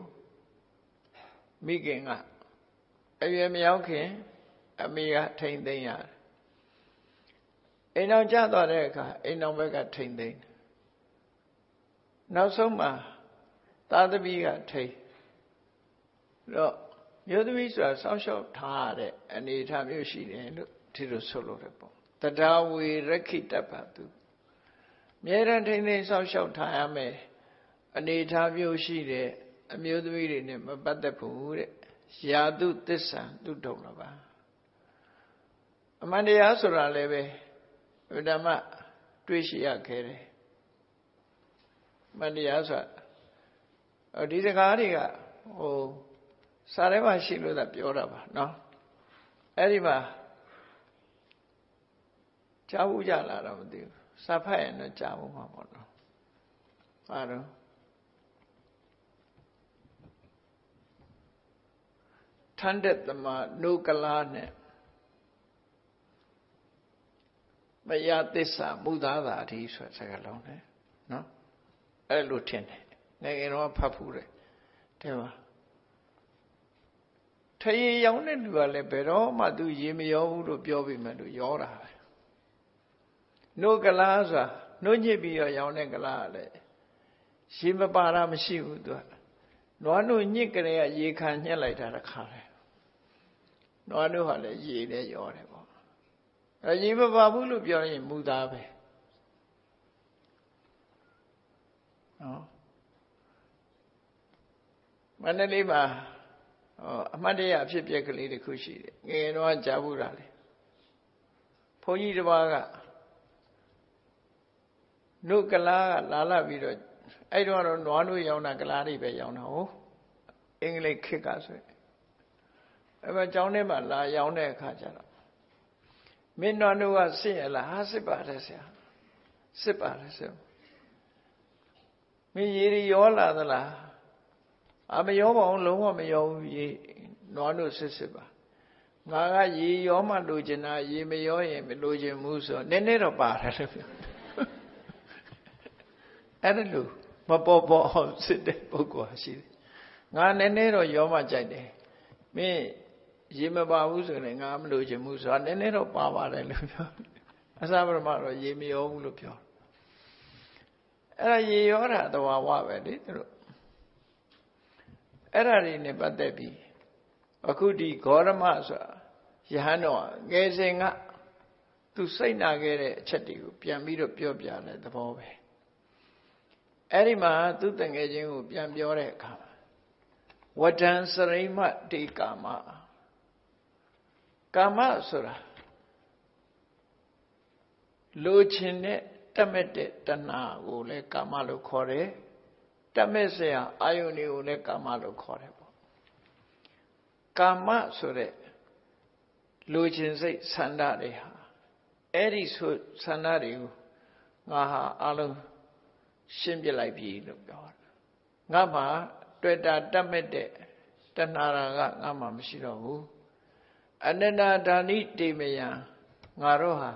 မိခင်ကအရွယ်မရောက်ခင် အမေကထိမ့်သိမ်းရတယ်အိမ်အောင်ကျသွားတဲ့အခါအိမ်အောင်ဘက်ကထိမ့်သိမ်းနောက်ဆုံးမှာသားသမီးကထိမ့်တော့မျိုးသမီးဆိုတာစောင့်ရှောက်ထားရတဲ့အနေအထားမျိုးရှိတယ်လို့ဒီလိုဆိုလို့ရပေါ့တရားဝေရခိတ္တပါသူမြဲတမ်းထိမ့်သိမ်းစောင့်ရှောက်ထားရမယ်အနေအထားမျိုးရှိတဲ့အမျိုးသမီးတွေနဲ့မပတ်သက်ဘူးတဲ့ယာတုသစ္စာသူတုံလာပါ အမှန်တရားဆိုတာလည်းပဲဗဒမတွေ့ရှိရခဲ့တယ်အမှန်တရားဆိုတာဒီစကားတွေကဟိုစာထဲမှာရှိလို့သာပြောတာပါနော်အဲ့ဒီမှာကြားဘူးကြလာတော့မသိဘူးစာဖတ်ရင်တော့ကြားဘူးမှာပေါ့နော်ဟာတော့ထန်းတဲ့သမနုကလာနဲ့ မယသစ္စာမူသားတာအထိဆိုတဲ့စကားလုံးနဲ့နော်အဲ့လိုထင်တယ်ငယ်ငယ်တော့ဖတ်ဖူးတယ်တဲ့ပါထရေရောင်းတဲ့လူကလည်းဘယ်တော့မှသူရေမရောဘူးလို့ပြောပြီးမှသူရောတာပဲနှုတ်ကလားဆိုတာနှုတ်ညစ်ပြီးတော့ရောင်းတဲ့ကလားလည်းရေမပါတာမရှိဘူးသူကနွားနှုတ်ညစ်ကြတဲ့ရေခံညှက်လိုက်တာတခါလေနွားနှုတ်ဟာလည်းရေနဲ့ရောတယ်ပေါ့ အဲရေမပါဘူးလို့ပြောရင်မူသားပဲနော်မန္တလေးမှာဟောအမှတ်တရအဖြစ်ပြက်ကလေးတစ်ခုရှိတယ်ငယ်ငယ်တော့ကြားဘူးတာလေဘုန်းကြီးတစ်ပါးကနုကလားကလာလာပြီးတော့အဲ့တော့တော့နွားတို့ရောင်းတာကလားတွေပဲရောင်းတာဟုတ်အင်္ဂလိပ်ခေတ်ကဆိုရင်အဲ့မှာကျောင်းထဲမှာလာရောင်းတဲ့အခါကျတော့ မင်းနွားတို့ကစစ်ရလားဟာစစ်ပါတယ်ဆရာစစ်ပါတယ်ဆရာမင်းရေရောလာသလားအမရောပါအောင်လုံးဝမရောဘူးရေနွားတို့စစ်စစ်ပါငါကရေရောမှလိုချင်တာရေမရောရင်မလိုချင်ဘူးဆိုတော့နည်းနည်းတော့ပါတယ်လို့ပြောအဲ့ဒါလို့မပေါ်ပေါ်အောင်စစ်တဲ့ပုဂ္ဂိုလ်ရှိတယ်ငါနည်းနည်းတော့ရောမှကြိုက်တယ်မင်း ရေမပါဘူးဆိုရင်ငါမလိုချင်ဘူးဆိုတာနည်းနည်းတော့ပါပါတယ်လို့ပြောအစပရမတော့ရေမရောဘူးလို့ပြောအဲ့ဒါရေရောတာသဘာဝပဲလေသူတို့အဲ့ဒါတွေနဲ့ပတ်သက်ပြီးအခုဒီဂေါရမဆိုတာယဟန်တော်ငယ်စဉ်ကသူစိတ်နာခဲ့တဲ့အချက်တွေကိုပြန်ပြီးတော့ပြောပြတဲ့သဘောပဲအဲ့ဒီမှာသူတငယ်ချင်းကိုပြန်ပြောတဲ့အခါဝဒံစရိမတေကာမ ကာမဆိုတာလိုချင်တဲ့တတ်မဲ့တဲ့တဏှာကိုလည်းကာမလို့ခေါ်တယ်တတ်မဲ့စရာအာယုန်တွေကိုလည်းကာမလို့ခေါ်တယ်ပေါ့ကာမဆိုတဲ့လိုချင်စိတ်ဆန္ဒတွေဟာအဲ့ဒီဆိုဆန္ဒတွေကိုငါဟာအလုံးရှင်းပြလိုက်ပြီလို့ပြောတာငါမှတွေ့တာတတ်မဲ့တဲ့တဏှာကငါမှမရှိတော့ဘူး အနန္တဒါနိတေမယံငါတို့ဟာ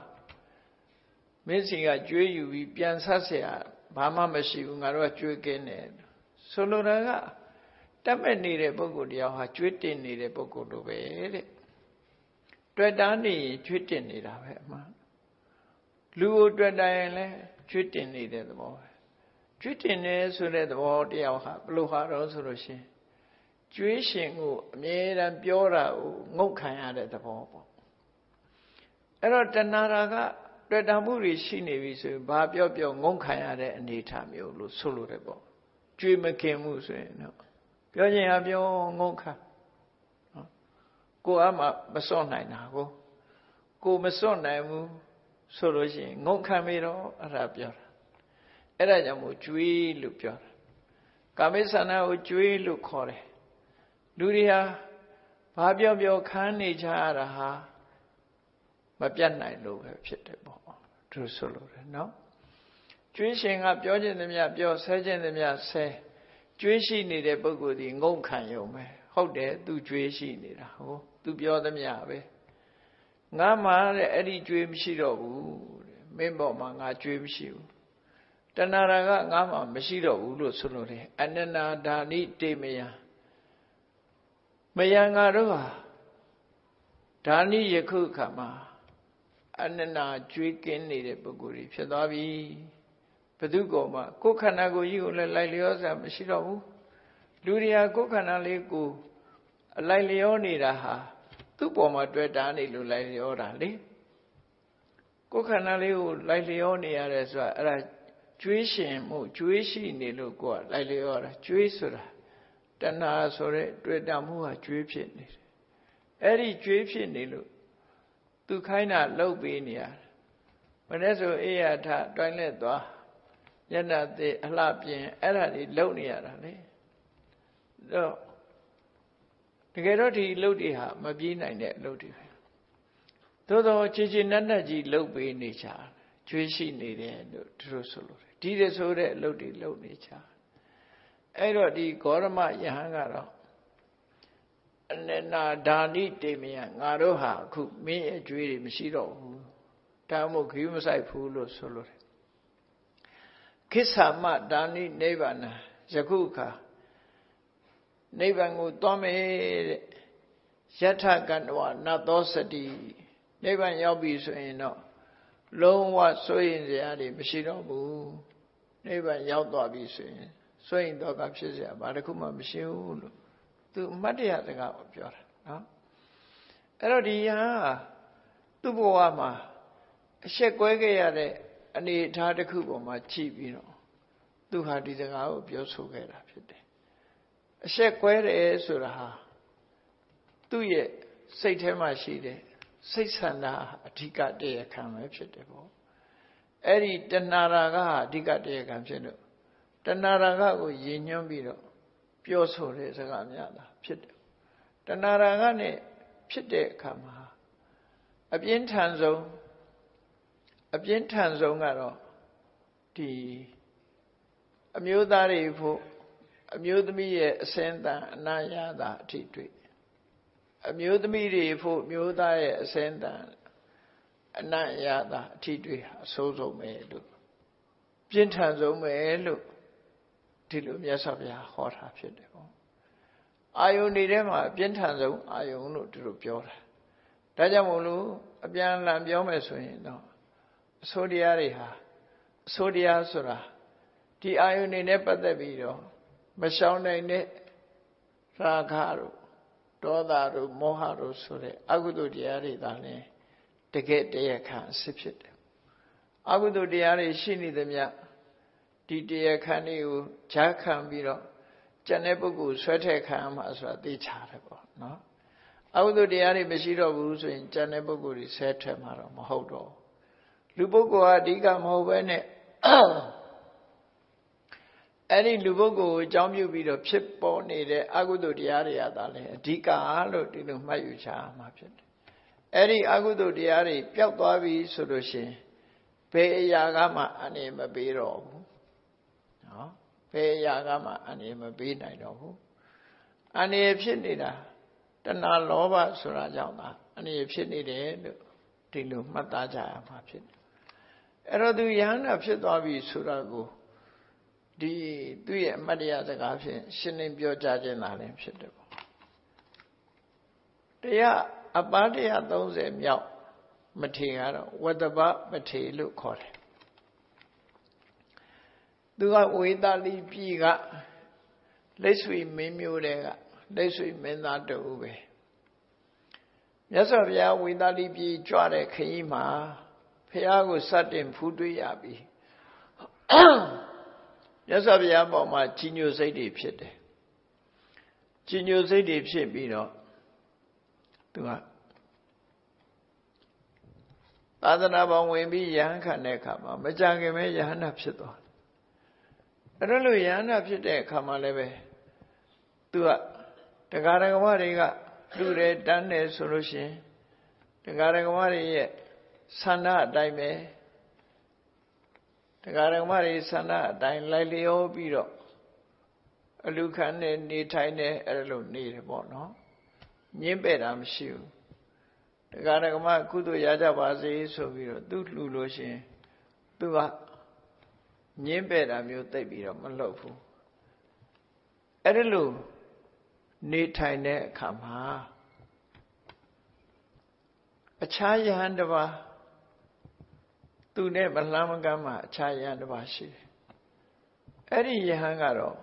မင်းစီကကြွေးယူပြီးပြန်ဆက်เสียဘာမှမရှိဘူးငါတို့ကကြွေးကင်းတယ်ဆိုလိုတာကတတ်မဲ့နေတဲ့ပုဂ္ဂိုလ်တရားဟာကြွေးတင်နေတဲ့ပုဂ္ဂိုလ်လိုပဲတဲ့တွေ့တာနေရင်ကြွေးတင်နေတာပဲအမှန်လူကိုတွေ့တာရင်လည်းကြွေးတင်နေတဲ့သဘောပဲကြွေးတင်နေဆိုတဲ့သဘောတရားဟာဘလို့ဟာတော့ဆိုလို့ရှင် ကြွေးရှင်ကိုအမြဲတမ်းပြောတာကိုငုတ်ခံရတဲ့သဘောပေါ့အဲ့တော့တဏှာကတွေ့တာမှုတွေရှိနေပြီဆိုရင်ဘာပြောပြောငုံခံရတဲ့အနေအထားမျိုးလို့ဆိုလိုတယ်ပေါ့ကြွေမခင်မှုဆိုရင်တော့ပြောချင်ဟာပြောငုံခံကိုအမှမစွန့်နိုင်တာကိုကိုမစွန့်နိုင်ဘူးဆိုလို့ရှိရင်ငုံခံပြီးတော့အဲ့ဒါပြောတာအဲ့ဒါကြောင့်မို့ကြွေးလို့ပြောတာကာမိသနာကိုကြွေးလို့ခေါ်တယ် လူတွေဟာဘာပြောပြောခန်းနေကြရတာဟာမပြတ်နိုင်လို့ပဲဖြစ်တယ်ပေါ့သူဆိုလို့တယ်နော်ကျွေးရှင်ကပြောခြင်းသမျှပြောဆဲခြင်းသမျှဆဲကျွေးရှိနေတဲ့ပုဂ္ဂိုလ်ဒီငုံခံရုံပဲဟုတ်တယ်သူကျွေးရှိနေတာဟိုသူပြောသမျှပဲငါမှတဲ့အဲ့ဒီကျွေးမရှိတော့ဘူးတဲ့မင်းပေါ်မှာငါကျွေးမရှိဘူးတဏှာရာကငါမှမရှိတော့ဘူးလို့ဆိုလို့တယ်အနနာဒါနိတေမယ မယံငါတို့ဟာဒါနိယခုခါမှာအနနာကျွေးကင်းနေတဲ့ပုဂ္ဂိုလ်တွေဖြစ်သွားပြီဘသူကောမှကိုယ်ခန္ဓာကိုယ်ကြီးကိုလည်းလိုက်လျောစရာမရှိတော့ဘူးလူတွေဟာကိုယ်ခန္ဓာလေးကိုအလိုက်လျောနေတာဟာသူ့ပေါ်မှာတွေ့တာနေလို့လိုက်လျောတာလေကိုယ်ခန္ဓာလေးကိုလိုက်လျောနေရတယ်ဆိုတာအဲ့ဒါကျွေးရှင်မှုကျွေးရှိနေလို့ကိုယ်ကလိုက်လျောတာကျွေးဆိုတာ တဏှာဆိုတဲ့တွေ့တာမှုဟာကျွေးဖြစ်နေတယ်အဲ့ဒီကျွေးဖြစ်နေလို့သူခိုင်းတာလှုပ်ပေးနေရတယ်မနေ့ဆိုအေးရထတွိုင်းလက်သွားညနာသေးအလှပြင်အဲ့ဒါတွေလှုပ်နေရတာလေတော့တကယ်တော့ဒီလှုပ်တွေဟာမပြေးနိုင်တဲ့အလုပ်တွေပဲသို့တော့ခြေခြေနက်နက်ကြီးလှုပ်ပေးနေချာကျွေးရှိနေတယ်လို့သူတို့ဆိုလို့ဒီတဆိုတဲ့အလုပ်တွေလှုပ်နေချာ အဲ့တော့ဒီဂေါရမယဟန်ကတော့အနနာဒါနိတေမယငါတို့ဟာအခုမင်းရဲ့ကြွေးတွေမရှိတော့ဘူးဒါမှမဟုတ်ခီးမဆိုင်ဘူးလို့ဆိုလို့တယ်ခိစ္ဆာမဒါနိနိဗ္ဗာန်ယခုခါနိဗ္ဗာန်ကိုသွားမယ်တဲ့ယထကန္တဝနတ်သောစတိနိဗ္ဗာန်ရောက်ပြီဆိုရင်တော့လုံးဝစိုးရင်စရာတွေမရှိတော့ဘူးနိဗ္ဗာန်ရောက်သွားပြီဆိုရင် စိုးရင်တော့ကဖြစ်စရာဘာတစ်ခုမှမရှိဘူးလို့သူအမှတ်တရစကားကိုပြောတာနော်အဲ့တော့ဒီယဟန်သူ့ဘဝမှာအဆက်ကွဲခဲ့ရတဲ့အနေအထားတစ်ခုပေါ်မှာကြည့်ပြီးတော့သူဟာဒီစကားကိုပြောဆိုခဲ့တာဖြစ်တယ်အဆက်ကွဲတယ်ဆိုတာဟာသူ့ရဲ့စိတ်ထဲမှာရှိတဲ့စိတ်ဆန္ဒအဓိကတရားခံပဲဖြစ်တယ်ပေါ့အဲ့ဒီတဏှာရာကအဓိကတရားခံဖြစ်လို့ တဏှာရာကကိုယဉ်ညွှန်းပြီးတော့ပြောဆိုတဲ့စကားများတာဖြစ်တယ်တဏှာရာကနဲ့ဖြစ်တဲ့အခါမှာအပြင်းထန်ဆုံးအပြင်းထန်ဆုံးကတော့ဒီအမျိုးသားတွေဖို့အမျိုးသမီးရဲ့အစင်းတန်အနာရတာအထိတွေ့အမျိုးသမီးတွေဖို့မျိုးသားရဲ့အစင်းတန်အနတ်ရတာအထိတွေ့ဟာအဆိုးဆုံးပဲလို့ပြင်းထန်ဆုံးပဲလို့ ဒီလိုမြတ်စွာဘုရားဟောတာဖြစ်တယ်ပေါ့အာယုန်တွေထဲမှာပြင်းထန်ဆုံးအာယုန်လို့သူတို့ပြောတာဒါကြောင့်မို့လို့အပြန်လန်ပြောမယ်ဆိုရင်တော့အဆိုးတရားတွေဟာအဆိုးတရားဆိုတာဒီအာယုန်တွေနဲ့ပတ်သက်ပြီးတော့မရှောင်နိုင်တဲ့ရာဂတို့ဒေါသတို့မောဟတို့ဆိုတဲ့အကုသိုလ်တရားတွေသာလဲတကယ်တရားခံအစစ်ဖြစ်တယ်အကုသိုလ်တရားတွေရှိနေသမျှ ဒီတရားခံတွေကိုဈာခံပြီးတော့ကျန်တဲ့ပုဂ္ဂိုလ်ဆွဲထည့်ခံမှာဆိုတာသိချတယ်ပေါ့နော်အကုသိုလ်တရားတွေမရှိတော့ဘူးဆိုရင်ကျန်တဲ့ပုဂ္ဂိုလ်တွေဆဲထည့်မှာတော့မဟုတ်တော့လူပုဂ္ဂိုလ်ဟာအဓိကမဟုတ်ဘဲနဲ့အဲ့ဒီလူပုဂ္ဂိုလ်ကိုအကြောင်းပြုပြီးတော့ဖြစ်ပေါ်နေတဲ့အကုသိုလ်တရားတွေကသာလဲအဓိကလို့ဒီလိုမှတ်ယူချာမှာဖြစ်တယ်အဲ့ဒီအကုသိုလ်တရားတွေပျောက်သွားပြီဆိုလို့ရှိရင်ဘယ်အရာကမှအနေမပေးတော့ဘူးနော် ဘယ်အရာကမှအနေမပေးနိုင်တော့ဘူးအနေဖြစ်နေတာတဏှာလောဘဆိုတာကြောင့်သာအနေဖြစ်နေတယ်လို့ဒီလိုမှတ်သားကြရမှာဖြစ်တယ်အဲ့တော့သူယဟန္တာဖြစ်သွားပြီဆိုတာကိုဒီသူ့ရဲ့အမတ်တရားစကားဖြင့်ရှင်းလင်းပြောကြားခြင်းသာလည်းဖြစ်တယ်ပေါ့တရားအပန်းတရား30မြောက်မထေကတော့ဝတ္တပမထေလို့ခေါ်တယ် သူကဝေသာလီပြည်ကလက်ဆွေမင်းမျိုးတွေကလက်ဆွေမင်းသားတူပဲမြတ်စွာဘုရားဝေသာလီပြည်ကြွတဲ့ခရီးမှာဖះကိုစတင်ဖူးတွေးရပြီမြတ်စွာဘုရားပေါ်မှာကြီးညိုစိတ်တွေဖြစ်တယ်ကြီးညိုစိတ်တွေဖြစ်ပြီးတော့သူကသာသနာပေါင်းဝင်ပြီးယဟန်ခံတဲ့အခါမှာမကြခင်ပဲယဟန္တာဖြစ်သွား အဲ့ဒါလို့ယဟန္တာဖြစ်တဲ့အခါမှာလည်းပဲသူကတရားဓမ္မတွေကလူတွေတန်းတယ်ဆိုလို့ရှိရင်တရားဓမ္မတွေရဲ့ဆန္ဒအတိုင်းပဲတရားဓမ္မတွေဆန္ဒအတိုင်းလိုက်လျောပြီးတော့အလူခံနဲ့နေထိုင်နေအဲ့လိုနေတယ်ပေါ့နော်ညင်းပဲ့တာမရှိဘူးတရားဓမ္မကုသိုလ်ရကြပါစေဆိုပြီးတော့သူ့လှူလို့ရှိရင်သူက ညင်းပဲ့တာမျိုးသိပ်ပြီးတော့မလုပ်ဘူးအဲ့ဒီလိုနေထိုင်တဲ့အခါမှာအခြားယဟန်တစ်ပါးသူနဲ့မလှမ်းမကမ်းမှာအခြားယဟန်တစ်ပါးရှိတယ်အဲ့ဒီယဟန်ကတော့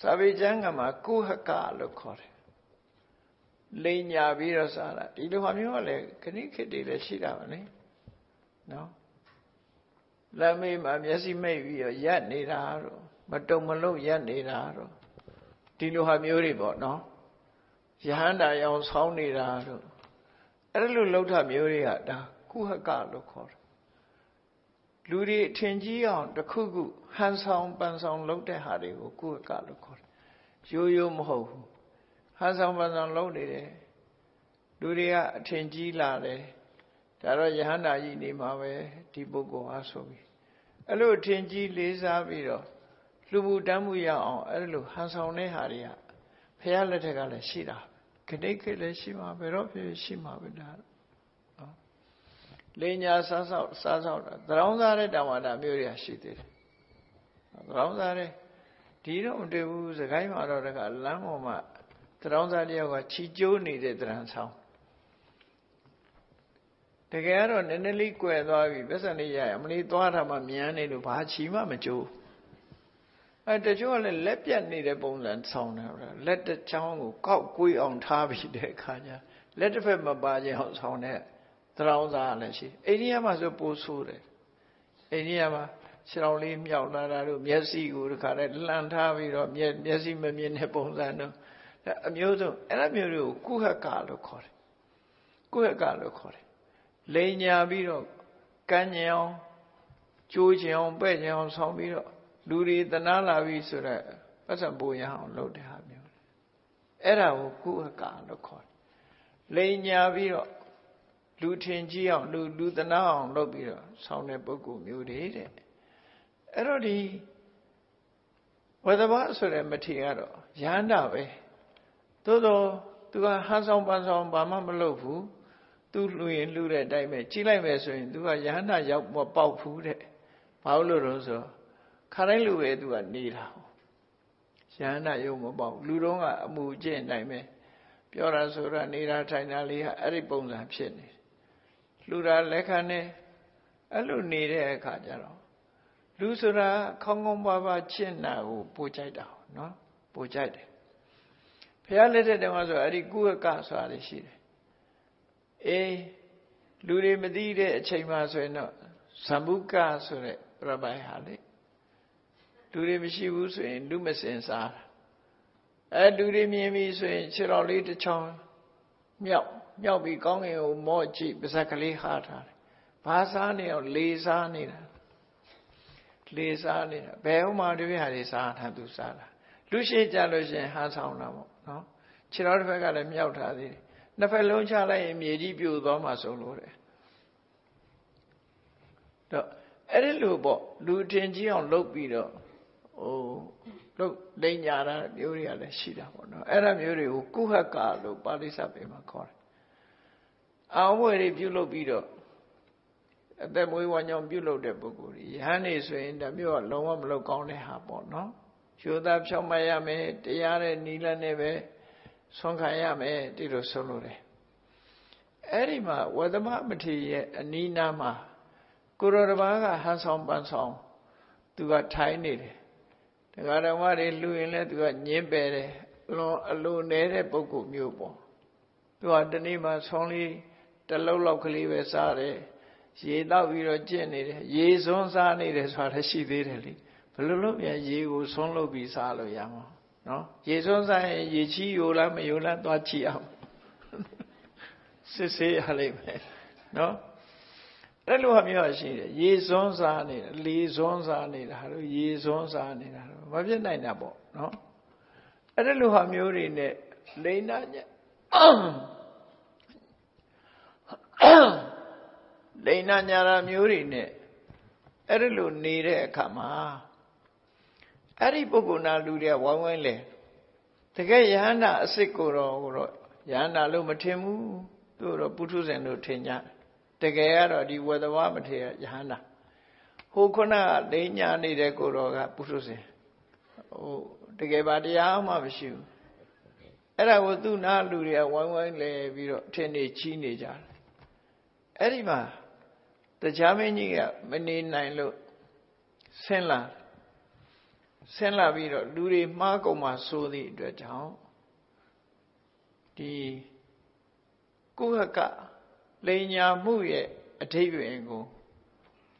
စာပေကျမ်းကမှာကုဟကလို့ခေါ်တယ်လိန်ညာပြီးတော့စားတာဒီလိုဟာမျိုးကလည်းခဏခေတ်တည်းလည်းရှိတာပါလေနော် လက်မေးမှာမျက်စိမိတ်ပြီးတော့ရက်နေတာတော့မတုံမလုံးရက်နေတာတော့ဒီလိုဟာမျိုးတွေပေါ့နော်ယဟန္တာရောင်ဆောင်းနေတာတော့အဲ့လိုလှုပ်ထမျိုးတွေကဒါကုဟကလို့ခေါ်တယ်လူတွေအထင်ကြီးအောင်တခုခုဟန်ဆောင်ပန်ဆောင်လုပ်တဲ့ဟာတွေကိုကုဟကလို့ခေါ်တယ်ရိုးရိုးမဟုတ်ဘူးဟန်ဆောင်ပန်ဆောင်လုပ်နေတယ်လူတွေကအထင်ကြီးလာတယ်ဒါတော့ယဟန္တာကြီးနေမှာပဲဒီပုဂ္ဂိုလ်အားဆိုပြီး အဲ့လိုအထင်ကြီးလေးစားပြီးတော့လူမှုတမ်းမှုရအောင်အဲ့လိုဟန်ဆောင်တဲ့ဟာတွေကဖះလက်ထက်ကလည်းရှိတာခဏိတ်ခေလည်းရှိမှာဘယ်တော့ဖြစ်ရှိမှာပဲဒါနော်လိညာစားဆောက်စားဆောက်တာသရောင်းစားတဲ့တဝါဒမျိုးတွေကရှိသေးတယ်သရောင်းစားတဲ့ဒီတော့မတွေ့ဘူးစကိုင်းမှာတော့တကလမ်းပေါ်မှာသရောင်းစားတယောက်ကချီကျိုးနေတဲ့တရံဆောင် တကယ်ကတော့နည်းနည်းလေးကွယ်သွားပြီပတ်စံလေးရရမလေးသွားတာမှမြန်နေလို့ဘာချီမှမကျိုးအဲတချို့ကလည်းလက်ပြတ်နေတဲ့ပုံစံဆောင်းတယ်လက်တစ်ချောင်းကိုကောက်ကွေးအောင်ထားပြီးတဲ့အခါကျလက်တစ်ဖက်မပါခြင်းအောင်ဆောင်းတဲ့သရောင်းစားလည်းရှိအိန္ဒိယမှာဆိုပိုးဆိုးတယ်အိန္ဒိယမှာခြေတော်လေးမြောက်လာတာတို့မျက်စိကိုတခါတည်းလှန်ထားပြီးတော့မျက်မျက်စိမမြင်တဲ့ပုံစံတို့အမျိုးစုံအဲ့လိုမျိုးတွေကိုကုဟကလို့ခေါ်တယ်ကုဟကလို့ခေါ်တယ် လိန်ညာပြီးတော့ကန်းညောင်ကျိုးချင်အောင်ပဲ့ချင်အောင်ဆောင်းပြီးတော့လူတွေတနာလာပြီဆိုတော့ပတ်စံပိုရအောင်လုပ်တဲ့ဟာမျိုးအဲ့ဒါကိုကုအကလို့ခေါ်တယ်လိန်ညာပြီးတော့လူထင်ကြီးအောင်လူလူတနာအောင်လုပ်ပြီးတော့ဆောင်းတဲ့ပုဂ္ဂိုလ်မျိုးတွေတဲ့အဲ့တော့ဒီဝဒဘဆိုတဲ့မထေကတော့ရဟန္တာပဲသို့တော့သူကဟန်ဆောင်ပန်းဆောင်ဘာမှမလုပ်ဘူး သူလှူရင်လှူတဲ့အတိုင်းပဲကြီးလိုက်မယ်ဆိုရင်သူကရဟန္တာရောက်ပေါက်ဘူးတဲ့ဘာလို့လို့ဆိုခါတိုင်းလူပဲသူကနေတာရဟန္တာယုံမပေါက်လူတော့ကအမှုကျင့်နိုင်ပဲပြောတာဆိုတာနေတာထိုင်တာလေးဟာအဲ့ဒီပုံစံဖြစ်နေလူတာလက်ခံနေအဲ့လိုနေတဲ့အခါကျတော့လူဆိုတာခေါင်းကောင်းပါပါကျင့်တာကိုပို့ကြိုက်တာနော်ပို့ကြိုက်တယ်ဖះလက်ထက်တုန်းကဆိုအဲ့ဒီကုဟကဆိုတာရှိတယ် အေးလူတွေမသိတဲ့အချိန်မှဆိုရင်တော့ဇမ္ဗုကဆိုတဲ့ပြပိုင်ဟာလေလူတွေမရှိဘူးဆိုရင်လူမစင်စားတာအဲလူတွေမြင်ပြီဆိုရင်ခြေတော်လေးတစ်ချောင်းမြောက်မြောက်ပြီးကောင်းကင်ကိုမော့ကြည့်ပါဇက်ကလေးဟာထားတယ်ဘာစားနေအောင်လေစားနေတာလေစားနေတာဘယ်ဥမာတွေဟာတွေစားထားသူစားတာလူရှိကြလို့ရှင်ဟာဆောင်တာပေါ့နော်ခြေတော်တစ်ဖက်ကလည်းမြောက်ထားသေးတယ် နှစ်ဖက်လုံးချလိုက်ရင်မြေကြီးပြိုသွားမှဆုံးလို့တယ်တော့အဲ့ဒီလိုပေါ့လူတင်ကြီးအောင်လုပ်ပြီးတော့ဟိုလုတ်လိန်ညာတာမျိုးတွေကလည်းရှိတာပေါ့နော်အဲ့ဒါမျိုးတွေကိုကုဟကလို့ပါဠိစပေမှာခေါ်တယ်အောင်ဝယ်တွေပြုလုပ်ပြီးတော့အသက်မွေးဝမ်းကြောင်းပြုလုပ်တဲ့ပုဂ္ဂိုလ်တွေယဟန်နေဆိုရင်ဒါမျိုးကလုံးဝမလုပ်ကောင်းတဲ့ဟာပေါ့နော်ယူသားဖြောင်းမရမယ်တရားတဲ့နီလနဲ့ပဲ ဆွမ်းခံရမယ်ဒီလိုဆိုလို့တယ်အဲ့ဒီမှာဝဒမမထေရရဲ့အနီးနားမှာကိုရောတဘာကဟန်ဆောင်ပန်းဆောင်သူကထိုင်းနေတယ်တရားတော်မတွေလူရင်လည်းသူကညင်းပယ်တယ်လွန်အလိုနေတဲ့ပုဂ္ဂိုလ်မျိုးပေါ့သူကတနေ့မှဆောင်းလေးတလုံးလောက်ကလေးပဲစားတယ်ရေတောက်ပြီးတော့ကျင့်နေတယ်ရေစွန်းစားနေတယ်ဆိုတာရှိသေးတယ်လေဘယ်လိုလုပ်ပြန်ရေကိုစွန်းလုပ်ပြီးစားလို့ရမှာ နော်ရေစွန်းစားရင်ရေချီယိုလားမယိုလားသွားချီအောင်စစ်ဆေးရလိမ့်မယ်နော်အဲ့လိုဟာမျိုးရှိတယ်ရေစွန်းစားနေတာလေစွန်းစားနေတာဟာလို့ရေစွန်းစားနေတာမဖြစ်နိုင်တာပေါ့နော်အဲ့ဒီလိုဟာမျိုးတွေနဲ့လိန်နာညလိန်နာညာရာမျိုးတွေနဲ့အဲ့ဒီလိုနေတဲ့အခါမှာ အဲ့ဒီပုဂ္ဂိုလ်နာလူတွေကဝိုင်းဝိုင်းလဲတကယ်ယဟန္တာအစ်စ်ကိုတော့ကိုတော့ယဟန္တာလို့မထင်ဘူးသူတော့ပုထုဇဉ်တို့ထင်ကြတကယ်ကတော့ဒီဝေဒဝမထေရယဟန္တာဟိုခုနကလိန်ညာနေတဲ့ကိုတော့ကပုထုဇဉ်ဟိုတကယ်ပါတရားမှမရှိဘူးအဲ့ဒါကိုသူ့နာလူတွေကဝိုင်းဝိုင်းလဲပြီးတော့ထင်နေချီးနေကြတယ်အဲ့ဒီမှာတရားမင်းကြီးကမနေနိုင်လို့ဆင်းလာ ဆင်းလာပြီးတော့လူတွေမှားကုန်မှဆိုသည့်အတွက်ကြောင့်ဒီကုဟကလိညာမှုရဲ့အထိပ္ပယ်ကို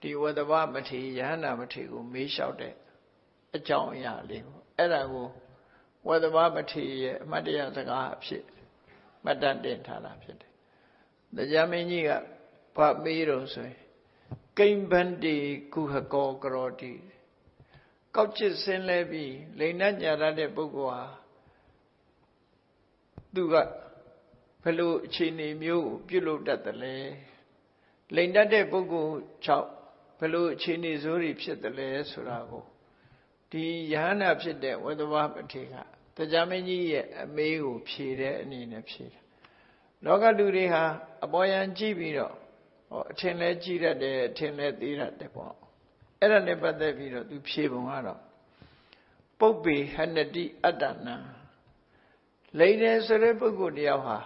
ဒီဝတ္တဗမထေရဟန္တာမထေကို မေးလျှောက်တဲ့အကြောင်းအရာလေးကိုအဲ့ဒါကိုဝတ္တဗမထေရဲ့အမတ်တရားစကားအဖြစ်မှတ်တမ်းတင်ထားတာဖြစ်တယ်။တရားမင်းကြီးကဘာမေးတော့ဆိုရင်ကိမ္ဗန္တိကုဟကောကရောတိ ကောက်ချစ်ဆင်းလဲပြီးလိန်နဲ့ညာရတဲ့ပုဂ္ဂိုလ်ဟာသူကဘယ်လိုအခြေအနေမျိုးကိုပြုလုပ်တတ်တယ်လဲလိန်တတ်တဲ့ပုဂ္ဂိုလ်၆ဘယ်လိုအခြေအနေဆိုးတွေဖြစ်တယ်လဲဆိုတာကိုဒီယဟန္တာဖြစ်တဲ့ဝတ္တဝပတိကတရားမင်းကြီးရဲ့အမေးကိုဖြေတဲ့အနေနဲ့ဖြေတယ်လောကလူတွေဟာအပေါ်ယံကြည့်ပြီးတော့ဟောအထင်လဲကြည့်ရတယ်အထင်လဲသိရတယ်ပေါ့ အဲ့ဒါနဲ့ပတ်သက်ပြီးတော့သူဖြေပုံကတော့ပုပ္ပေဟနတိအတ္တနာလိန်တယ်ဆိုတဲ့ပုဂ္ဂိုလ်တယောက်ဟာ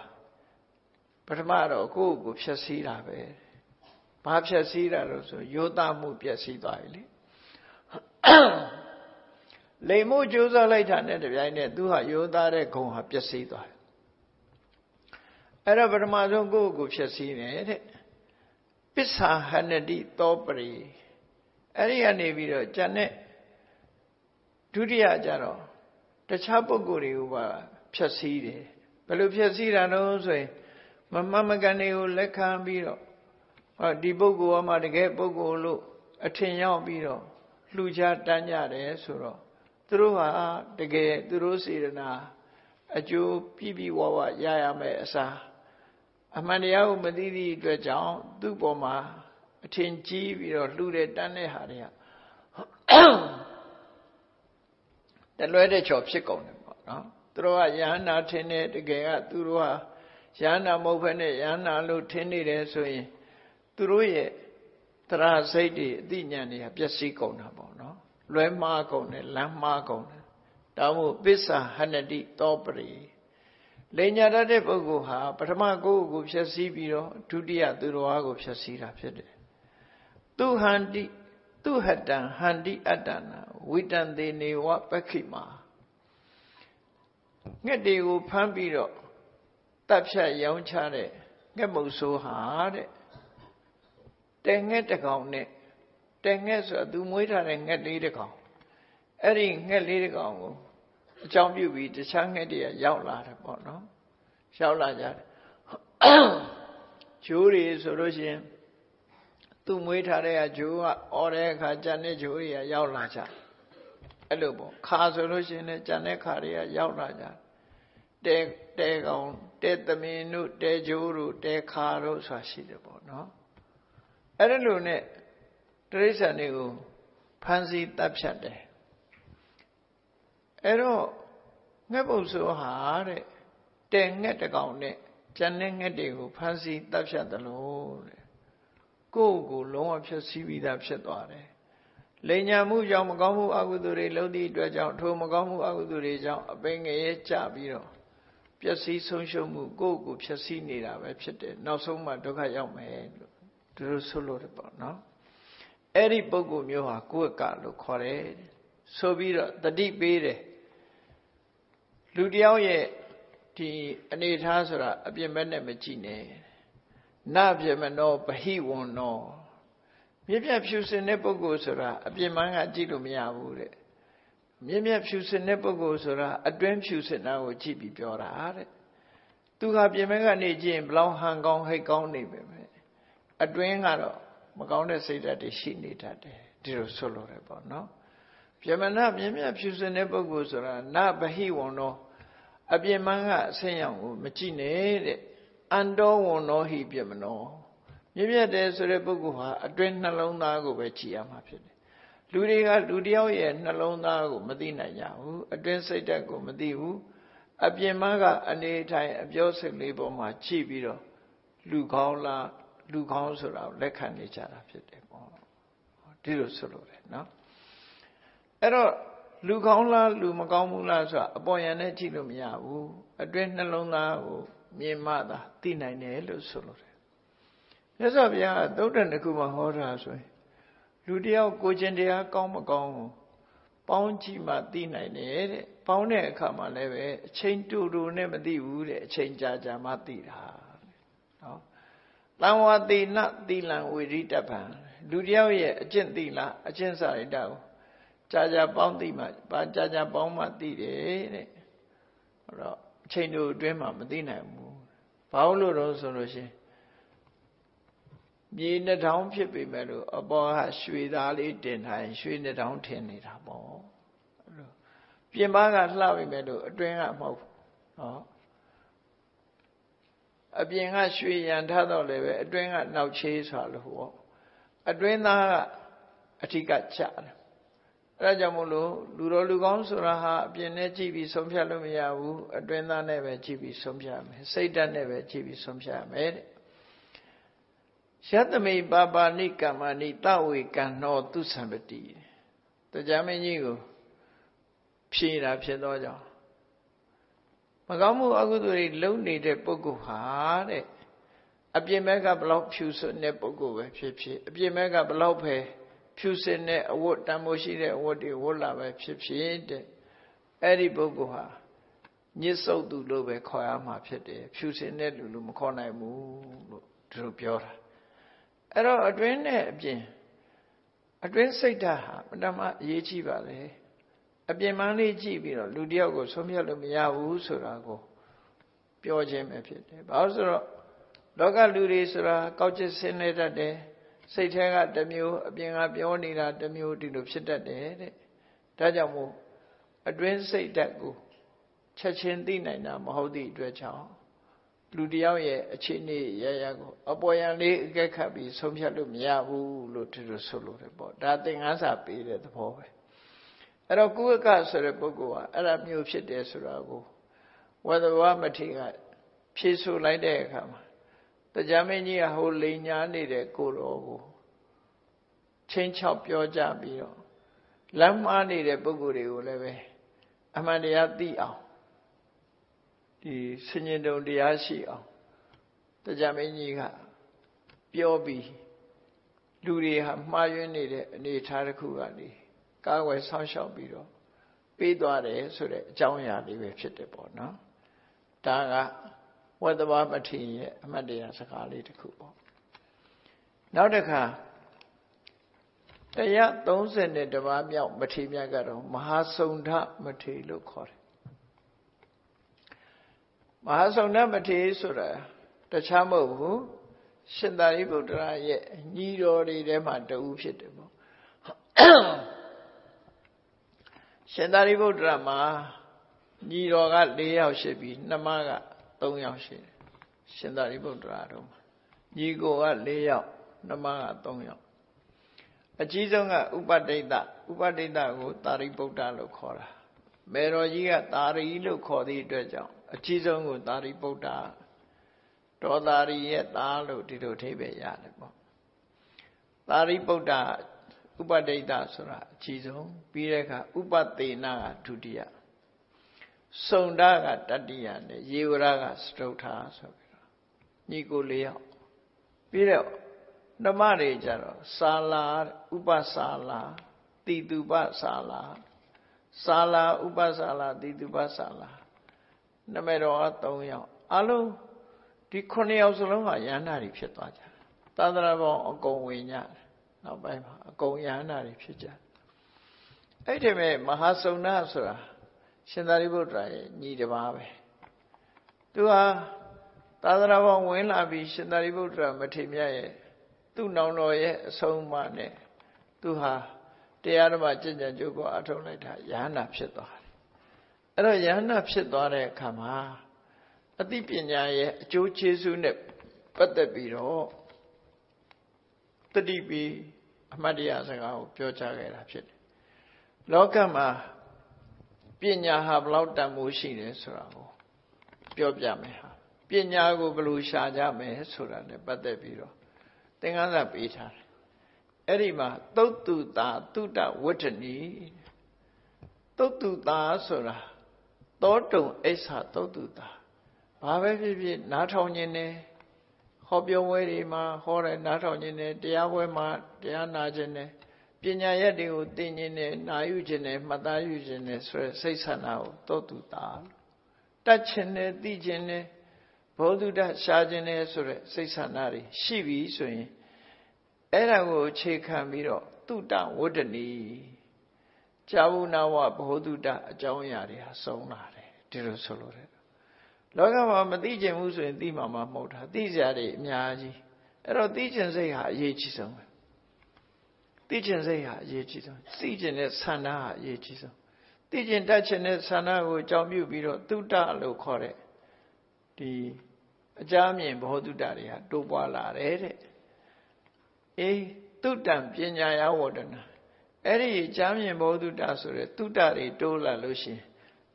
ပထမတော့ကိုယ့်ကိုဖြည့်ဆည်းတာပဲဘာဖြည့်ဆည်းတာလို့ဆိုယောသားမှုပြည့်စည်သွားပြီလေလိမ်မှုကြိုးစားလိုက်တာနဲ့တပြိုင်နက်သူဟာယောသားတဲ့ဂုံဟာပြည့်စည်သွားတယ်အဲ့တော့ပထမဆုံးကိုယ့်ကိုဖြည့်ဆည်းတယ်တဲ့ပစ္ဆာဟနတိသောပရိ အဲ့ဒီကနေပြီးတော့ဉာဏ်နဲ့ဒုတိယကြတော့တခြားပုဂ္ဂိုလ်တွေကိုပါဖြည့်ဆည်းတယ်ဘယ်လိုဖြည့်ဆည်းတာလို့ဆိုရင်မမမကန်တွေကိုလက်ခံပြီးတော့ဟောဒီပုဂ္ဂိုလ်ကမှတကယ်ပုဂ္ဂိုလ်လို့အထင်ရောက်ပြီးတော့လှူချတန်းကြတယ်ဆိုတော့သူတို့ဟာတကယ်သူတို့စေတနာအကျိုးပြည့်ပြည့်ဝဝရရမယ်အစားအမှန်တရားကိုမသိသည့်အတွက်ကြောင့်သူ့ပေါ်မှာ အထင်ကြီးပြီးတော့လှူတဲ့တန်းတဲ့ဟာတွေကတလွဲတဲ့ချော်ဖြစ်ကုန်တယ်ပေါ့နော်သူတို့ကယဟန္တာထင်တဲ့တကယ်ကသူတို့ဟာယဟန္တာမဟုတ်ဘဲနဲ့ယဟန္တာလို့ထင်နေတယ်ဆိုရင်သူတို့ရဲ့တရားစိတ်တွေအသိဉာဏ်တွေကပျက်စီးကုန်တာပေါ့နော်လွဲမှားကုန်တယ်လမ်းမှားကုန်တယ်ဒါမို့ပစ္စာဟနတိတောပရိလိညာတတ်တဲ့ပုဂ္ဂိုလ်ဟာပထမကိုယ်ကိုဖြည့်ဆည်းပြီးတော့ဒုတိယသူတော်အားကိုဖြည့်ဆည်းတာဖြစ်တယ် သူဟန္တိသူဟတံဟန္တိအတ္တနာဝိတံသေးနေဝပက္ခိမာငှက်တွေကိုဖမ်းပြီးတော့တပ်ဖြတ်ရောင်းချတဲ့ငှက်မုတ်ဆိုးဟာတဲ့တဲငှက်တစ်ကောင်နဲ့တဲငှက်ဆိုတာသူမွေးထားတဲ့ငှက်လေးတစ်ကောင်အဲ့ဒီငှက်လေးတစ်ကောင်ကိုအကြောင်းပြုပြီးတခြားငှက်တွေကရောက်လာတယ်ပေါ့နော်ရောက်လာကြတယ်ဂျိုးတွေဆိုလို့ရှိရင် သူ့မွေးထားတဲ့ကဂျိုးကအော်တဲ့အခါကြံတဲ့ဂျိုးတွေကရောက်လာကြအဲ့လိုပေါ့ခါဆိုလို့ရှိရင်လည်းကြံတဲ့ခါတွေကရောက်လာကြတဲတဲကောင်တဲသမင်တို့တဲဂျိုးတို့တဲခါတို့ဆိုတာရှိတယ်ပေါ့နော်အဲ့ဒါလိုနဲ့တရိစ္ဆာန်တွေကိုဖန်ဆီးတပ်ဖြတ်တယ်အဲ့တော့ငှက်ပုတ်ဆိုဟာတဲ့တဲငှက်တကောင်နဲ့ကြံတဲ့ငှက်တွေကိုဖန်ဆီးတပ်ဖြတ်တယ်လို့တဲ့ ကိုယ့်ကိုလုံးဝဖြစ်စည်းပြီးသားဖြစ်သွားတယ်လိန်ညာမှုကြောင့်မကောင်းမှုအကုသိုလ်တွေလုပ်သည့်အတွက်ကြောင့်ထိုမကောင်းမှုအကုသိုလ်တွေကြောင့်အပိငရဲကြပြီးတော့ပျက်စီးဆုံးရှုံးမှုကိုယ့်ကိုဖြစ်စည်းနေတာပဲဖြစ်တယ်နောက်ဆုံးမှဒုက္ခရောက်မယ်လို့သူတို့ဆိုလို့တယ်ပေါ့နော်အဲ့ဒီပုဂ္ဂိုလ်မျိုးဟာကိုယ့်ကလို့ခေါ်တယ်ဆိုပြီးတော့တတိပေးတယ်လူတယောက်ရဲ့ဒီအနေထားဆိုတာအပြင်ဘက်နဲ့မကြည့်နဲ့ နပြမနောပဟိဝန္နောမြင့်မြတ်ဖြူစင်တဲ့ပုဂ္ဂိုလ်ဆိုတာအပြင်မှန်းကကြည့်လို့မရဘူးတဲ့မြင့်မြတ်ဖြူစင်တဲ့ပုဂ္ဂိုလ်ဆိုတာအတွင်းဖြူစင်တာကိုကြည့်ပြီးပြောတာတဲ့သူဟာပြင်မဲကနေကြည့်ရင်ဘလောင်ဟန်ကောင်းဟိတ်ကောင်းနေပဲပဲအတွင်းကတော့မကောင်းတဲ့စိတ်ဓာတ်တွေရှိနေတတ်တယ်ဒီလိုဆွလို့တယ်ပေါ့နော်ပြမနာမြင့်မြတ်ဖြူစင်တဲ့ပုဂ္ဂိုလ်ဆိုတာနဗဟိဝန္နောအပြင်မှန်းကအဆင်းရောင်ကိုမကြည့်နဲ့တဲ့ အန္တောဝန္နောဟိပြမနောမြင့်မြတ်တယ်ဆိုတဲ့ပုဂ္ဂိုလ်ဟာအတွင်းနှလုံးသားကိုပဲကြည်ရမှာဖြစ်တယ်လူတွေကလူတယောက်ရဲ့နှလုံးသားကိုမသိနိုင်ကြဘူးအတွင်းစိတ်ဓာတ်ကိုမသိဘူးအပြင်မကအနေထိုင်အပြောစိတ်လေးပေါ်မှာကြည့်ပြီးတော့လူကောင်းလားလူကောင်းဆိုတာကိုလက်ခံနေကြတာဖြစ်တယ်ပေါ့ဒီလိုဆိုလို့တယ်နော်အဲ့တော့လူကောင်းလားလူမကောင်းဘူးလားဆိုတာအပေါ်ယံနဲ့ကြည့်လို့မရဘူးအတွင်းနှလုံးသားကို မြင်မှသာသိနိုင်တယ်လို့ဆိုလို့တယ်မြတ်စွာဘုရားသုတ်တန်တစ်ခုမှာဟောတာဆိုရင်လူတယောက်ကိုကျင်တရားကောင်းမကောင်းကိုပေါင်းကြည့်မှသိနိုင်တယ်တဲ့ပေါင်းတဲ့အခါမှာလည်းပဲအချိန်တူတူနဲ့မသိဘူးတဲ့အချိန်ကြာကြာမှသိတာနော်တံဝတိနသီလံဝိရိတပံလူတယောက်ရဲ့အကျင့်သီလအကျင့်စာရိတ္တကိုကြာကြာပေါင်းသိမှပါကြာကြာပေါင်းမှသိတယ်တဲ့အဲ့တော့အ ချိန်တူအတွင်းမှာမသိနိုင်ဘူးဘာလို့လို့ဆိုလို့ရှိရင်မြေနှထောင်ဖြစ်ပေမဲ့လို့အပေါ်ကရွှေသားလေးတင်ထားရင်ရွှေနှထောင်ထင်နေတာပေါ့အဲ့လိုပြင်ပကလှပေမဲ့လို့အတွင်းကမဟုတ်နော်အပြင်ကရွှေရန်ထားတော့လည်းပဲအတွင်းကနောက်ချေးဆိုလို့ဟောအတွင်းသားကအထီးကချတယ် အဲဒါကြောင့်မို့လို့လူတော်လူကောင်းဆိုတာဟာအပြင်နဲ့ကြည့်ပြီးဆုံးဖြတ်လို့မရဘူးအတွင်းသားနဲ့ပဲကြည့်ပြီးဆုံးဖြတ်မယ်စိတ်ဓာတ်နဲ့ပဲကြည့်ပြီးဆုံးဖြတ်မယ်တဲ့ယတမိပါပါဏိကမ္မဏိတဝေကံနှောသူသံပတိတရားမင်းကြီးကိုဖြေတာဖြစ်သောကြောင့်မကောင်းမှုအကုသိုလ်တွေလုံနေတဲ့ပုဂ္ဂိုလ်ဟာတဲ့အပြင်ဘက်ကဘလောက်ဖြူစွတဲ့ပုဂ္ဂိုလ်ပဲဖြစ်ဖြစ်အပြင်ဘက်ကဘလောက်ပဲ ဖြူစင်တဲ့အဝတ်တန်မိုးရှိတဲ့အဝတ်တွေဝတ်လာပဲဖြစ်ဖြစ်တဲ့အဲ့ဒီပုဂ္ဂိုလ်ဟာညစ်ဆုပ်သူလို့ပဲခေါ်ရမှာဖြစ်တယ်ဖြူစင်တဲ့လူလို့မခေါ်နိုင်ဘူးလို့သူတို့ပြောတာအဲ့တော့အတွင်းနဲ့အပြင်အတွင်းစိတ်ဓာတ်ဟာပထမအရေးကြီးပါလေအပြင်မှန်းလေးကြည့်ပြီးတော့လူတယောက်ကိုဆုံးဖြတ်လို့မရဘူးဆိုတာကိုပြောခြင်းပဲဖြစ်တယ်ဘာလို့ဆိုတော့လောကလူတွေဆိုတာကောက်ကျစ်ဆင်းနေတတ်တယ် စိတ်ထဲကတစ်မျိုးအပြင်ကပြောနေတာတစ်မျိုးဒီလိုဖြစ်တတ်တယ်တဲ့ဒါကြောင့်မို့အတွင်းစိတ်ဓာတ်ကိုချက်ချင်းသိနိုင်တာမဟုတ်သည့်အတွက်ကြောင့်လူတယောက်ရဲ့အခြေအနေရရကိုအပေါ်ယံလေးအကဲခတ်ပြီးဆုံးဖြတ်လို့မရဘူးလို့သူတို့ဆိုလို့တယ်ပေါ့ဒါသင်္ကန်းစာပေးတဲ့သဘောပဲအဲ့တော့ကုဝကဆိုတဲ့ပုဂ္ဂိုလ်ကအဲ့ဒါမျိုးဖြစ်တယ်ဆိုတာကိုဝဒဝမထေကဖြေဆိုလိုက်တဲ့အခါမှာ တရားမင်းကြီးကဟိုလိန်ညာနေတဲ့ကိုတော်ကိုချင်းချောက်ပြောကြပြီးတော့လမ်းမှားနေတဲ့ပုဂ္ဂိုလ်တွေကိုလည်းပဲအမှန်တရားသိအောင်ဒီဆင်ញင်တုံတရားရှိအောင်တရားမင်းကြီးကပြောပြီးလူတွေဟာမှားယွင်းနေတဲ့အနေအထားတစ်ခုကနေကာကွယ်ဆောင်းရှောက်ပြီးတော့ပေးသွားတယ်ဆိုတဲ့အကြောင်းအရာလေးပဲဖြစ်တယ်ပေါ့နော်ဒါက ဝတ္တဘာမထေရရဲ့အမှတ်တရစကားလေးတစ်ခုပေါ့နောက်တစ်ခါတရား30တပါးမြောက်မထေရမြတ်ကတော့မဟာစုံဓမထေရလို့ခေါ်တယ်မဟာစုံဓမထေရဆိုတာတခြားမဟုတ်ဘူးရှင်သာရိပုတ္တရာရဲ့ညီတော်တွေထဲမှာတဦးဖြစ်တယ်ပေါ့ရှင်သာရိပုတ္တရာမှာညီတော်က၄ယောက်ရှိပြီးနှမက 3ယောက်ရှိတယ်ရှင်သာရိပုတ္တရာတို့မှာညီကိုက4ယောက်နှမက3ယောက်အကြီးဆုံးကဥပဒိတဥပဒိတကိုသာရိပုတ္တလို့ခေါ်တာမေတော်ကြီးကသာရိလို့ခေါ်သည့်အတွက်ကြောင့်အကြီးဆုံးကိုသာရိပုတ္တဒေါသာရိရဲ့သားလို့ဒီလိုအဓိပ္ပာယ်ရတယ်ပေါ့သာရိပုတ္တဥပဒိတဆိုတာအကြီးဆုံးပြီးတဲ့အခါဥပသေနာကဒုတိယ စုံဓာကတတိယနဲ့ယေဝရကစတုထာဆိုပြီးတော့ညီကိုလေးယောက်ပြီးတော့ဓမ္မတွေကြတော့စာလာဥပစာလာတိတုပစာလာစာလာဥပစာလာတိတုပစာလာနမေတော်က3ယောက်အလုံးဒီ9ယောက်စလုံးဟာယန္တာတွေဖြစ်သွားကြတယ်သာသနာပေါင်းအကုန်ဝင်ကြတယ်နောက်ပိုင်းမှာအကုန်ယန္တာတွေဖြစ်ကြတယ်အဲ့ဒီမဲ့မဟာစုံနာဆိုတာ ရှင်သာရိပုတ္တရာရဲ့ညီတစ်ပါးပဲသူဟာသာသနာ့ဘောင်ဝင်လာပြီးရှင်သာရိပုတ္တရာမထေမြတ်ရဲ့သူ့နောင်တော်ရဲ့အဆုံးအမနဲ့သူဟာတရားဓမ္မကျင့်ကြံကြိုးကိုအထောက်လိုက်တာယ ahanan ဖြစ်သွားတယ်အဲ့တော့ယ ahanan ဖြစ်သွားတဲ့အခါမှာအသိပညာရဲ့အကျိုးကျေးဇူးနဲ့ပတ်သက်ပြီးတော့တတိပြီးအမှတ်တရစကားကိုပြောကြားခဲ့တာဖြစ်တယ်လောကမှာ ပညာဟာဘလောက်တန်ဖိုးရှိတယ်ဆိုတာကိုပြောပြမယ်ဟာပညာကိုဘယ်လိုရှာကြမယ်ဆိုတာနဲ့ပတ်သက်ပြီးတော့သင်္ကန်းစာပေးထားတယ်အဲ့ဒီမှာသုတ်တုတာတုတဝဋ္ဌနီသုတ်တုတာဆိုတာသောတုံအိဆာသုတ်တုတာဘာပဲဖြစ်ဖြစ်နားထောင်ခြင်းနဲ့ဟောပြောပွဲတွေမှာဟောတယ်နားထောင်ခြင်းနဲ့တရားပွဲမှာတရားနာခြင်းနဲ့ ပညာရက်တွေကိုသိခြင်းနဲ့နာယူခြင်းနဲ့မှတ်သားယူခြင်းနဲ့ဆိုရယ်စိတ်ဆန္ဒကိုသောတုတာတတ်ခြင်းနဲ့သိခြင်းနဲ့ဘောဓုတရှားခြင်းနဲ့ဆိုရယ်စိတ်ဆန္ဒတွေရှိပြီဆိုရင်အဲ့ဒါကိုအခြေခံပြီးတော့တုတဝတ္တနီကြာဝနာဝဘောဓုတအကြောင်းအရာတွေဟာစုံလာတယ်ဒီလိုဆိုလို့တယ်လောကမှာမသိကျင်ဘူးဆိုရင်သိမှာမဟုတ်တာသိစရာတွေအများကြီးအဲ့တော့သိကျင်စိတ်ဟာအရေးကြီးဆုံးပဲ သိကျင်စိတ်ဟာအရေးကြီးဆုံးသိကျင်တဲ့ဆန္ဒဟာအရေးကြီးဆုံးသိကျင်တတ်ခြင်းတဲ့ဆန္ဒကိုအကြောင်းပြုပြီးတော့သုတလို့ခေါ်တဲ့ဒီအကြမ်းမြင်ဘောတုတ္တတွေဟာတိုးပွားလာတယ်တဲ့အေးတုတ္တံပညာယဝဒနာအဲ့ဒီအကြမ်းမြင်ဘောတုတ္တဆိုတဲ့တုတ္တတွေတိုးလာလို့ရှိရင်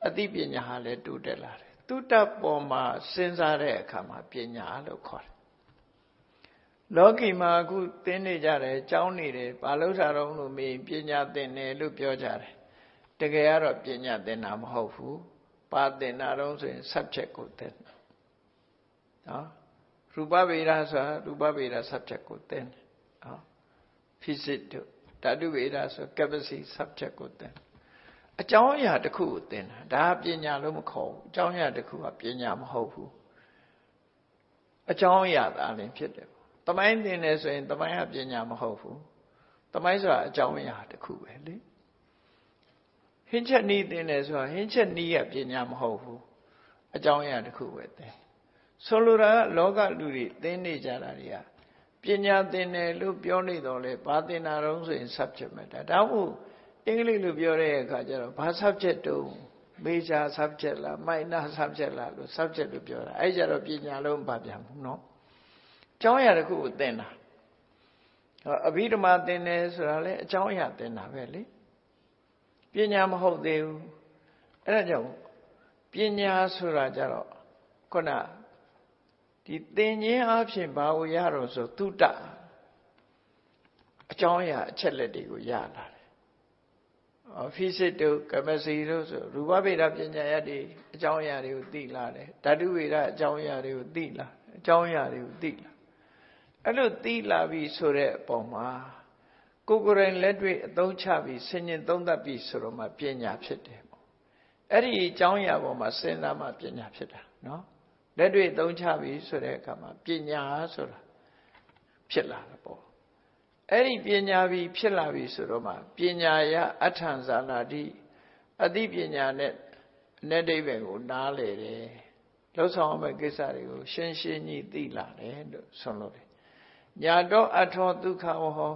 အသိပညာဟာလည်းတိုးတက်လာတယ်တုတ္တပေါ်မှာစဉ်းစားတဲ့အခါမှာပညာလို့ခေါ်တယ် လောကီမှာအခုသင်နေကြတယ်ကြောင်းနေတယ်ဘာလို့ထားတော့လို့မေးပညာသင်တယ်လို့ပြောကြတယ်တကယ်ကတော့ပညာသင်တာမဟုတ်ဘူးပါသင်တာတော့ဆိုရင် subject ကိုသင်နော်ရူပဗေဒဆိုတာရူပဗေဒ subject ကိုသင်နော် physics တို့ဓာတုဗေဒဆို capacity subject ကိုသင်အကြောင်းအရာတစ်ခုကိုသင်တာဒါပညာလို့မခေါ်ဘူးအကြောင်းအရာတစ်ခုကပညာမဟုတ်ဘူးအကြောင်းအရာသာလည်းဖြစ်တယ် တမိုင်းသင်တယ်ဆိုရင်တမိုင်းကပညာမဟုတ်ဘူးတမိုင်းဆိုတာအကြောင်းအရာတစ်ခုပဲလေဟင်းချက်နီးသင်တယ်ဆိုတာဟင်းချက်နီးကပညာမဟုတ်ဘူးအကြောင်းအရာတစ်ခုပဲသင်ဆိုလိုတာကလောကလူတွေသင်နေကြတာတွေကပညာသင်တယ်လို့ပြောနေတော့လေဘာသင်တာတော့ဆိုရင် subject matter ဒါမှမဟုတ်အင်္ဂလိပ်လိုပြောတဲ့အခါကျတော့ဘာ subject တုံး major subject လား minor subject လားလို့ subject လို့ပြောတာအဲ့ကြတော့ပညာလုံးမပြန်ဘူးเนาะ အကြောင်းအရာတစ်ခုကိုသင်တာအဘိဓမ္မာသင်တယ်ဆိုတာလေအကြောင်းအရာသင်တာပဲလေပညာမဟုတ်သေးဘူးအဲ့ဒါကြောင့်ပညာဆိုတာကြတော့ခုနဒီသင်ခြင်းအဖြစ်ဘာကိုရတော့ဆိုသုတအကြောင်းအရာအချက်လက်တွေကိုရလာတယ်။ physics တို့ chemistry တို့ဆိုရူပဗေဒပညာရတွေအကြောင်းအရာတွေကိုသိလာတယ်။ဓာတုဗေဒအကြောင်းအရာတွေကိုသိလာအကြောင်းအရာတွေကိုသိလာ အဲ့လိုသိလာပြီဆိုတဲ့အပေါ်မှာကိုယ်ကိုယ်တိုင်လက်တွေ့အသုံးချပြီးဆင်ញင်သုံးသပ်ပြီးဆိုတော့မှပညာဖြစ်တယ်ပေါ့။အဲ့ဒီအကြောင်းအရာပေါ်မှာစဉ်းစားမှပညာဖြစ်တာနော်။လက်တွေ့သုံးချပြီဆိုတဲ့အခါမှာပညာဆိုတာဖြစ်လာတယ်ပေါ့အဲ့ဒီပညာပြီဖြစ်လာပြီဆိုတော့မှပညာရအထံဇာနာတိအသိပညာနဲ့အ내ဒိဗ္ဗေကိုနားလေတယ်လှုပ်ဆောင်မယ့်ကိစ္စတွေကိုရှင်းရှင်းကြီးသိလာတယ်လို့ဆိုလို့တယ် ညာတော့အထောဒုက္ခဝဟော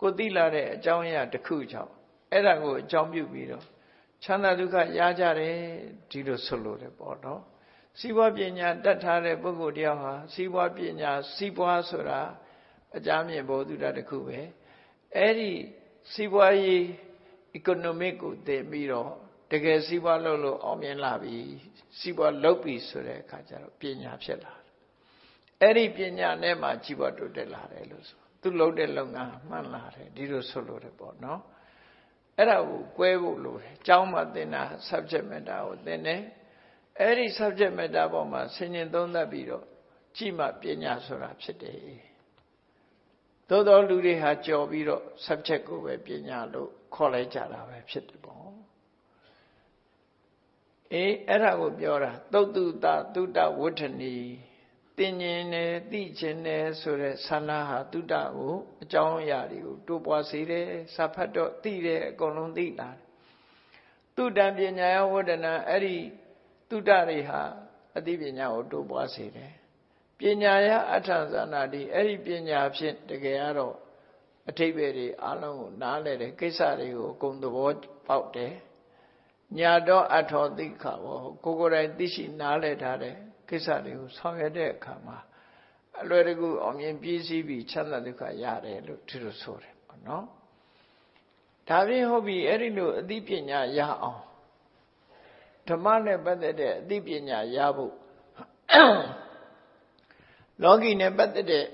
ကိုသိလာတဲ့အကြောင်းအရာတစ်ခုကြောင့်အဲ့ဒါကိုအကြောင်းပြုပြီးတော့ချမ်းသာဒုက္ခရကြတယ်ဒီလိုဆိုလို့တယ်ပေါ့နော်စီးပွားပညာတတ်ထားတဲ့ပုဂ္ဂိုလ်တယောက်ဟာစီးပွားပညာစီးပွားဆိုတာအကြမ်းမြင်ဘောဓုတတခုပဲအဲ့ဒီစီးပွားရေး economic ကိုသင်ပြီးတော့တကယ်စီးပွားလုပ်လို့အောင်မြင်လာပြီစီးပွားလုပ်ပြီဆိုတဲ့အခါကျတော့ပညာဖြစ်လာတယ် အဲ့ဒီပညာနဲ့မှကြီးပွားတိုးတက်လာတယ်လို့ဆိုသူလုပ်တဲ့လုပ်ငန်းမှန်လာတယ်ဒီလိုဆိုလို့တယ်ပေါ့နော်အဲ့ဒါကိုကွဲဖို့လိုတယ်ကျောင်းမှာသင်တာ subject matter ကိုသင်တယ်အဲ့ဒီ subject matter ပေါ်မှာဆင်ញင်သုံးသပ်ပြီးတော့ကြည့်မှပညာဆိုတာဖြစ်တယ်သို့တော်လူတွေဟာကြော်ပြီးတော့ subject ကိုပဲပညာလို့ခေါ်လိုက်ကြတာပဲဖြစ်တယ်ပေါ့အေးအဲ့ဒါကိုပြောတာသုတ်တုတသုတဝဋ္ဌနီ တင်ញင်တယ်သိခြင်းတယ်ဆိုတဲ့ဆန္ဒဟာတုတ္တကိုအကြောင်းအရာတွေကိုတိုးပွားစေတယ်စာဖတ်တော့သိတယ်အကုန်လုံးသိလာတယ်တုတ္တပညာယဝဒနာအဲ့ဒီတုဒ္ဒတွေဟာအသိပညာကိုတိုးပွားစေတယ်ပညာရအထဇာနာတိအဲ့ဒီပညာဖြင့်တကယ်ကတော့အထိပ္ပယ်တွေအလုံးကိုနားလဲတယ်ကိစ္စတွေကိုအကုန်သဘောပေါက်တယ်ညာတော့အထောသိခါဘောကိုကိုယ်တိုင်သိရှိနားလဲထားတဲ့ ကိစ္စတွေကိုဆောင်ရွက်တဲ့အခါမှာအလွယ်တကူအောင်မြင်ပြည့်စည်ပြီးချမ်းသာဒုက္ခရတယ်လို့သူတို့ဆိုတယ်ပေါ့နော်ဒါပြင်ဟုတ်ပြီအဲ့ဒီလိုအသိပညာရအောင်ဓမ္မနဲ့ပတ်သက်တဲ့အသိပညာရဖို့လောကီနဲ့ပတ်သက်တဲ့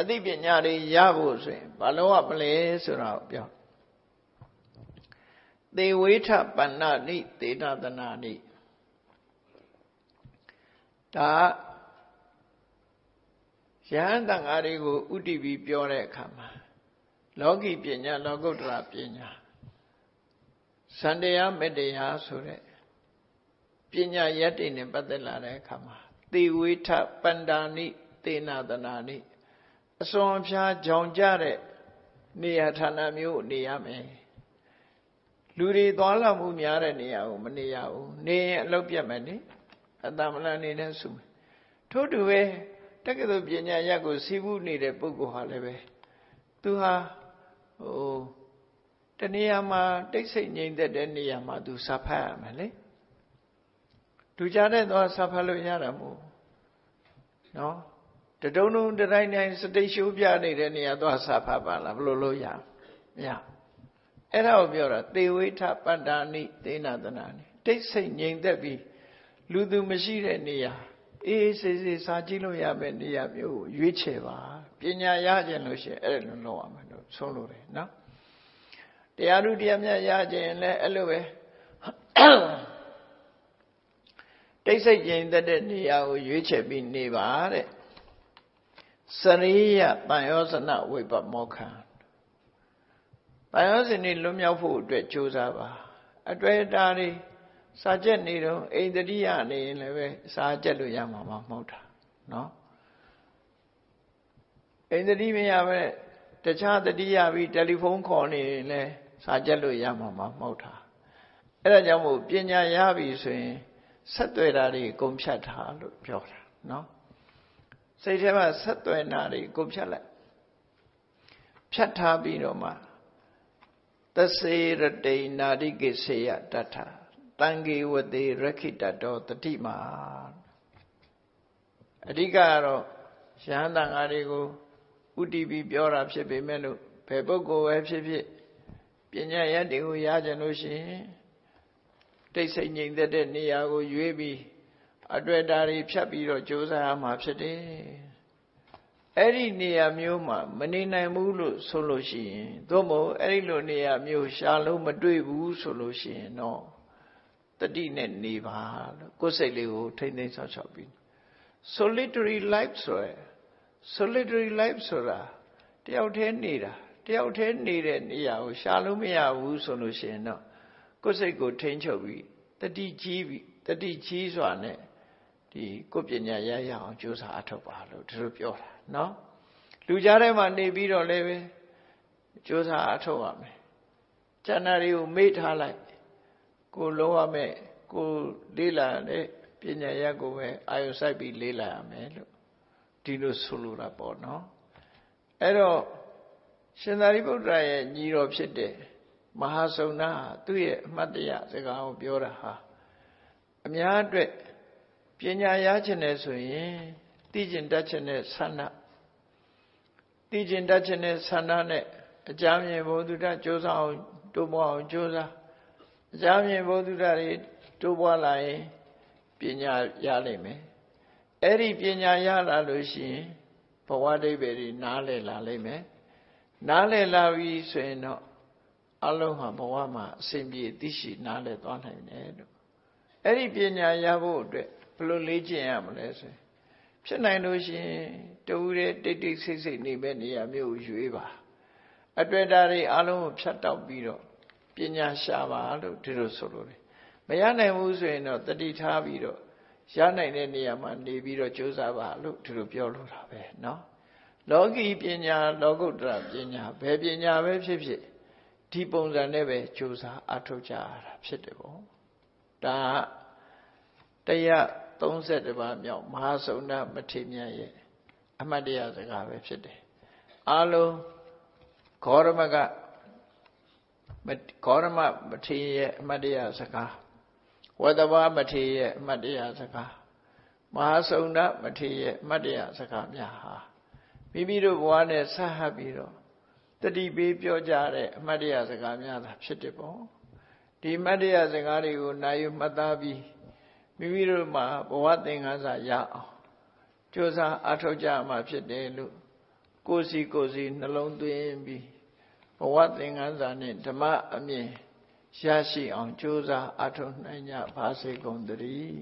အသိပညာတွေရဖို့ဆိုရင်ဘာလို့ရမလဲဆိုတာကိုပြောသေဝေထပဏ္ဏနိသေနသနာနိ ဒါယဟန်တန်ဃာတွေကိုဥတည်ပြီးပြောတဲ့အခါမှာလောကီပညာလောကုတ္တရာပညာစန္တရားမေတ္တရားဆိုတဲ့ပညာရက်တွေနဲ့ပတ်သက်လာတဲ့အခါမှာသေဝေထပန္ဒာနိသေနာတနာနိအစွန်အဖျားကြောင်ကြတဲ့နေရာဌာနမျိုးနေရမယ်လူတွေသွားလာမှုများတဲ့နေရာကိုမနေရဘူးနေရင်အလုပ်ပြတ်မယ်နိ အတမလန်နေတဲ့ဆုမယ်ထို့တူပဲတက္ကသိုလ်ပညာရပ်ကိုစီးပူးနေတဲ့ပုဂ္ဂိုလ်ဟာလည်းပဲသူဟာဟိုတနေရာမှာတိတ်ဆိတ်ငြိမ်သက်တဲ့နေရာမှာသူစာဖတ်ရမယ်လေလူကြတဲ့တော့စာဖတ်လို့ရတာမဟုတ်နော်တတုံတုံတတိုင်းတိုင်းစတိတ်ရှိုးပြနေတဲ့နေရာတော့စာဖတ်ပါလားဘလို့လို့ရမရအဲ့ဒါကိုပြောတာသေဝိထပတ္တာနိသေနာတနာနိတိတ်ဆိတ်ငြိမ်သက်ပြီး လူသူမရှိတဲ့နေရာအေးအေးဆေးဆေးစာကြည့်လို့ရမယ့်နေရာမျိုးကိုရွေးချယ်ပါပညာရကြလို့ရှိရင်အဲ့လိုလုပ်ရမယ်လို့ဆုံးလို့တယ်နော်တရားဓုတရားမြတ်ရကြရင်လည်းအဲ့လိုပဲတိတ်ဆိတ်ကျင်တဲ့နေရာကိုရွေးချယ်ပြီးနေပါတဲ့စရိယတန်ယောဇနဝိပမောခံတန်ယောဇနီလွတ်မြောက်ဖို့အတွက်ကြိုးစားပါအတွေ့အတာတွေ စာကြက်နေတော့အိန္ဒိယနေရင်လည်းပဲစာကြက်လို့ရမှာမဟုတ်တာနော်အိန္ဒိမရပဲတခြားတတိယပြီးတယ်လီဖုန်းခေါ်နေရင်လည်းစာကြက်လို့ရမှာမဟုတ်တာအဲ့ဒါကြောင့်မို့ပညာရပြီဆိုရင်ဆက်သွယ်တာတွေအကုန်ဖြတ်ထားလို့ပြောတာနော်စိတ်ထဲမှာဆက်သွယ်တာတွေအကုန်ဖြတ်လိုက်ဖြတ်ထားပြီးတော့မှသစေရတိနာတိကိစေယတထ တံဂေဝတိရခိတတောတတိမာအဓိကကတော့ရဟန္တာငါတွေကိုဥတီပြီးပြောတာဖြစ်ပေမဲ့လို့ဘယ်ပုဂ္ဂိုလ်ပဲဖြစ်ဖြစ်ပညာရတ်တွေကိုရကြလို့ရှိရင်တိတ်ဆိတ်ငြိမ်သက်တဲ့နေရာကိုရွေးပြီးအတွေ့အတာတွေဖြတ်ပြီးတော့ကြိုးစားရမှာဖြစ်တယ်အဲ့ဒီနေရာမျိုးမှာမနေနိုင်ဘူးလို့ဆိုလို့ရှိရင်သို့မဟုတ်အဲ့ဒီလိုနေရာမျိုးရှာလို့မတွေ့ဘူးဆိုလို့ရှိရင်တော့ တတိနဲ့နေပါလို့ကိုယ်စိတ်လေးကိုထိမ့်သိမ်းဆောက်ရှောက်ပြီး solitary life ဆိုရယ် solitary life ဆိုတာတယောက်တည်းနေတာတယောက်တည်းနေတဲ့နေရာကိုရှာလို့မရဘူးဆိုလို့ရှိရင်တော့ကိုယ်စိတ်ကိုထိန်းချုပ်ပြီးတတိကြီးပြီးတတိကြီးစွာနဲ့ဒီကိုယ်ပညာရရအောင်ကြိုးစားအထောက်ပါလို့သူတို့ပြောတာနော်လူကြားထဲမှာနေပြီးတော့လည်းပဲကြိုးစားအထောက်ရမယ်ကျန်တာတွေကိုမေ့ထားလိုက် ကိုလုံးရမယ်ကိုလေးလာတဲ့ပညာရကိုပဲအာယုစိုက်ပြီးလေးလာရမယ်လို့ဒီလိုဆိုလိုတာပေါ့နော်အဲ့တော့ရှင်သာရိပုတ္တရာရဲ့ညီတော်ဖြစ်တဲ့မဟာစုံနာသူ့ရဲ့အမှတ်တရစကားကိုပြောတာဟာအများအတွက်ပညာရခြင်းနဲ့ဆိုရင်သိကျင်တတ်ခြင်းနဲ့ဆန္ဒသိကျင်တတ်ခြင်းနဲ့ဆန္ဒနဲ့အကြမ်းမြင်ဘုဒ္ဓကြိုးစားအောင်တိုးပွားအောင်ကြိုးစား အကြမ်းမြင်ဘုဒ္ဓတွေတိုးပွားလာရင်ပညာရလိမ့်မယ်အဲ့ဒီပညာရလာလို့ရှိရင်ဘဝအဓိပ္ပာယ်တွေနားလည်လာလိမ့်မယ်နားလည်လာပြီဆိုရင်တော့အလုံးဟာဘဝမှာအစဉ်ပြေသိရှိနားလည်သွားနိုင်တယ်လို့အဲ့ဒီပညာရဖို့အတွက်ဘယ်လိုလေ့ကျင့်ရမလဲဆိုရင်ဖြစ်နိုင်လို့ရှိရင်တူတဲ့တိတ်တိတ်ဆိတ်ဆိတ်နေမဲ့နေရာမျိုးကိုရွေးပါအတွေ့အတာတွေအလုံးကိုဖြတ်တောက်ပြီးတော့ ပညာရှာပါလို့ဒီလိုဆိုလို့မရနိုင်ဘူးဆိုရင်တော့တတိထားပြီးတော့ရနိုင်တဲ့နေရာမှာနေပြီးတော့ကြိုးစားပါလို့ဒီလိုပြောလို့တာပဲเนาะလောကီပညာလောကုတ္တရာပညာဘယ်ပညာပဲဖြစ်ဖြစ်ဒီပုံစံနဲ့ပဲကြိုးစားအထောက်ကြရတာဖြစ်တယ်ပေါ့ဒါတရား31ပါးမြောက်မဟာစုံနာမထေမြတ်ရဲ့အမှတ်တရစကားပဲဖြစ်တယ်အာလုံးဂေါရမက ဂေါရမမထေရဲ့အမှတ်တရစကားဝတ္တဝမထေရဲ့အမှတ်တရစကားမဟာစုံဒမထေရရဲ့မတ္တရစကားများဟာမိမိတို့ဘဝနဲ့ဆက်ဟပ်ပြီးတော့တတိပေးပြောကြတဲ့အမတ္တရစကားများသာဖြစ်တယ်ပေါ့ဒီမတ္တရစကားတွေကိုနိုင်ယူမှတ်သားပြီးမိမိတို့မှာဘဝသင်္ကန်းစာရအောင်ကြိုးစားအထောက်ကြမှာဖြစ်တယ်လို့ကိုယ်စီကိုယ်စီနှလုံးသွင်းပြီး ဘဝသင်္ကန်းစာနဲ့ဓမ္မအမြင်ရရှိအောင်ကြိုးစားအထောက်နိုင်ကြပါစေကုန်သတည်း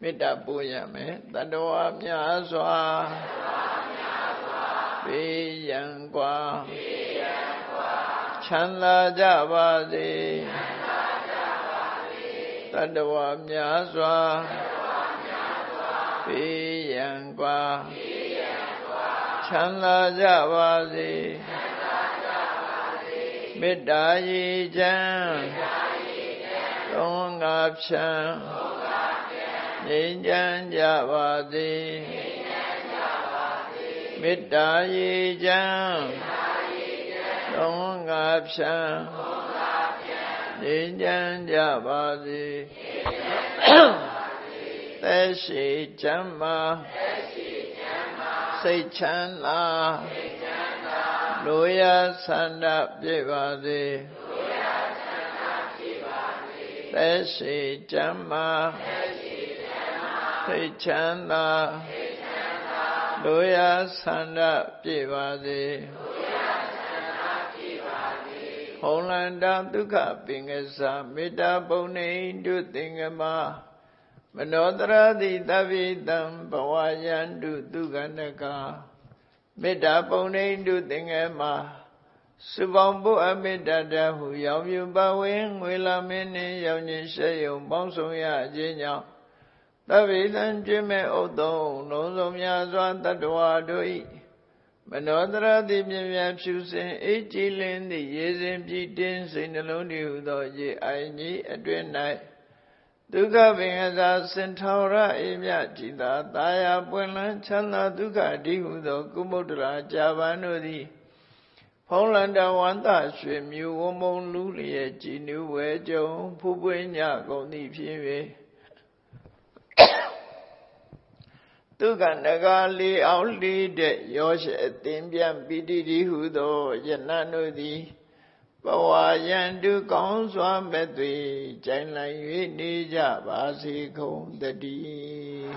မေတ္တာပို့ရမယ်တတဝများစွာဘေးရန်กว่าချမ်းသာကြပါစေတတဝများစွာ ဘေးရန်ကွာချမ်းသာကြပါစေမေတ္တာရည်ချမ်းသုံးငါဖြံငြိမ်းချမ်းကြပါစေမေတ္တာရည်ချမ်းသုံးငါဖြံငြိမ်းချမ်းကြပါစေ သက်ရှိချမ်းမာစိတ်ချမ်းသာလိုရဆန္ဒပြည့်ပါစေသက်ရှိချမ်းမာစိတ်ချမ်းသာလိုရဆန္ဒပြည့်ပါစေဟောလန္တာဒုက္ခပင်ကစားမေတ္တာပုံနေတုသင်္ကမ မနောတရတိတပိတံဘဝယန္တုသူကန္တကမေတ္တာပုံနေတုသင်္ကမစုပေါင်းဖို့အမေတ္တာတဟုရောင်မြူပဝင်းငွေလာမင်းနှင့်ရောင်ခြင်းရှေယုံပေါင်းဆောင်ရခြင်းကြောင့်သဗ္ဗေသံကျွမဲ့ဥဒ္ဓုံလုံးစုံများစွာတတ္တဝါတို့၏မနောတရတိမြင်မြန်ဖြူစင်အေးကြည်လင်းသည့်ရေစဉ်ပြည့်တင်းစိတ်နှလုံးတည်ဟုသောရေအိုင်ကြီးအတွင်၌ ဒုက္ခပင်အစာစင်ထောရအေမြကြည်သာတာယာပွင့်လန်းချမ်းသာဒုက္ခအဓိဟုသော ကုမုဒ္ဒရာကြာပန်တို့သည်ဖုံးလန္တဝန္တရွှေမြူဝမုံလူလျက်ကြည်နူးဝဲကြုံဖူးပွင့်ညကုန်သည့်ဖြစ်၍ဒုက္ခနဂါလီအောင်လီတဲ့ရောရှေအသင်ပြန်ပိတိတိဟုသောယနန်တို့သည် ဘဝယံတုကောင်းစွာမဲ့သွေကြိုင်လိုက်၍နေကြပါစေကုန်တည်း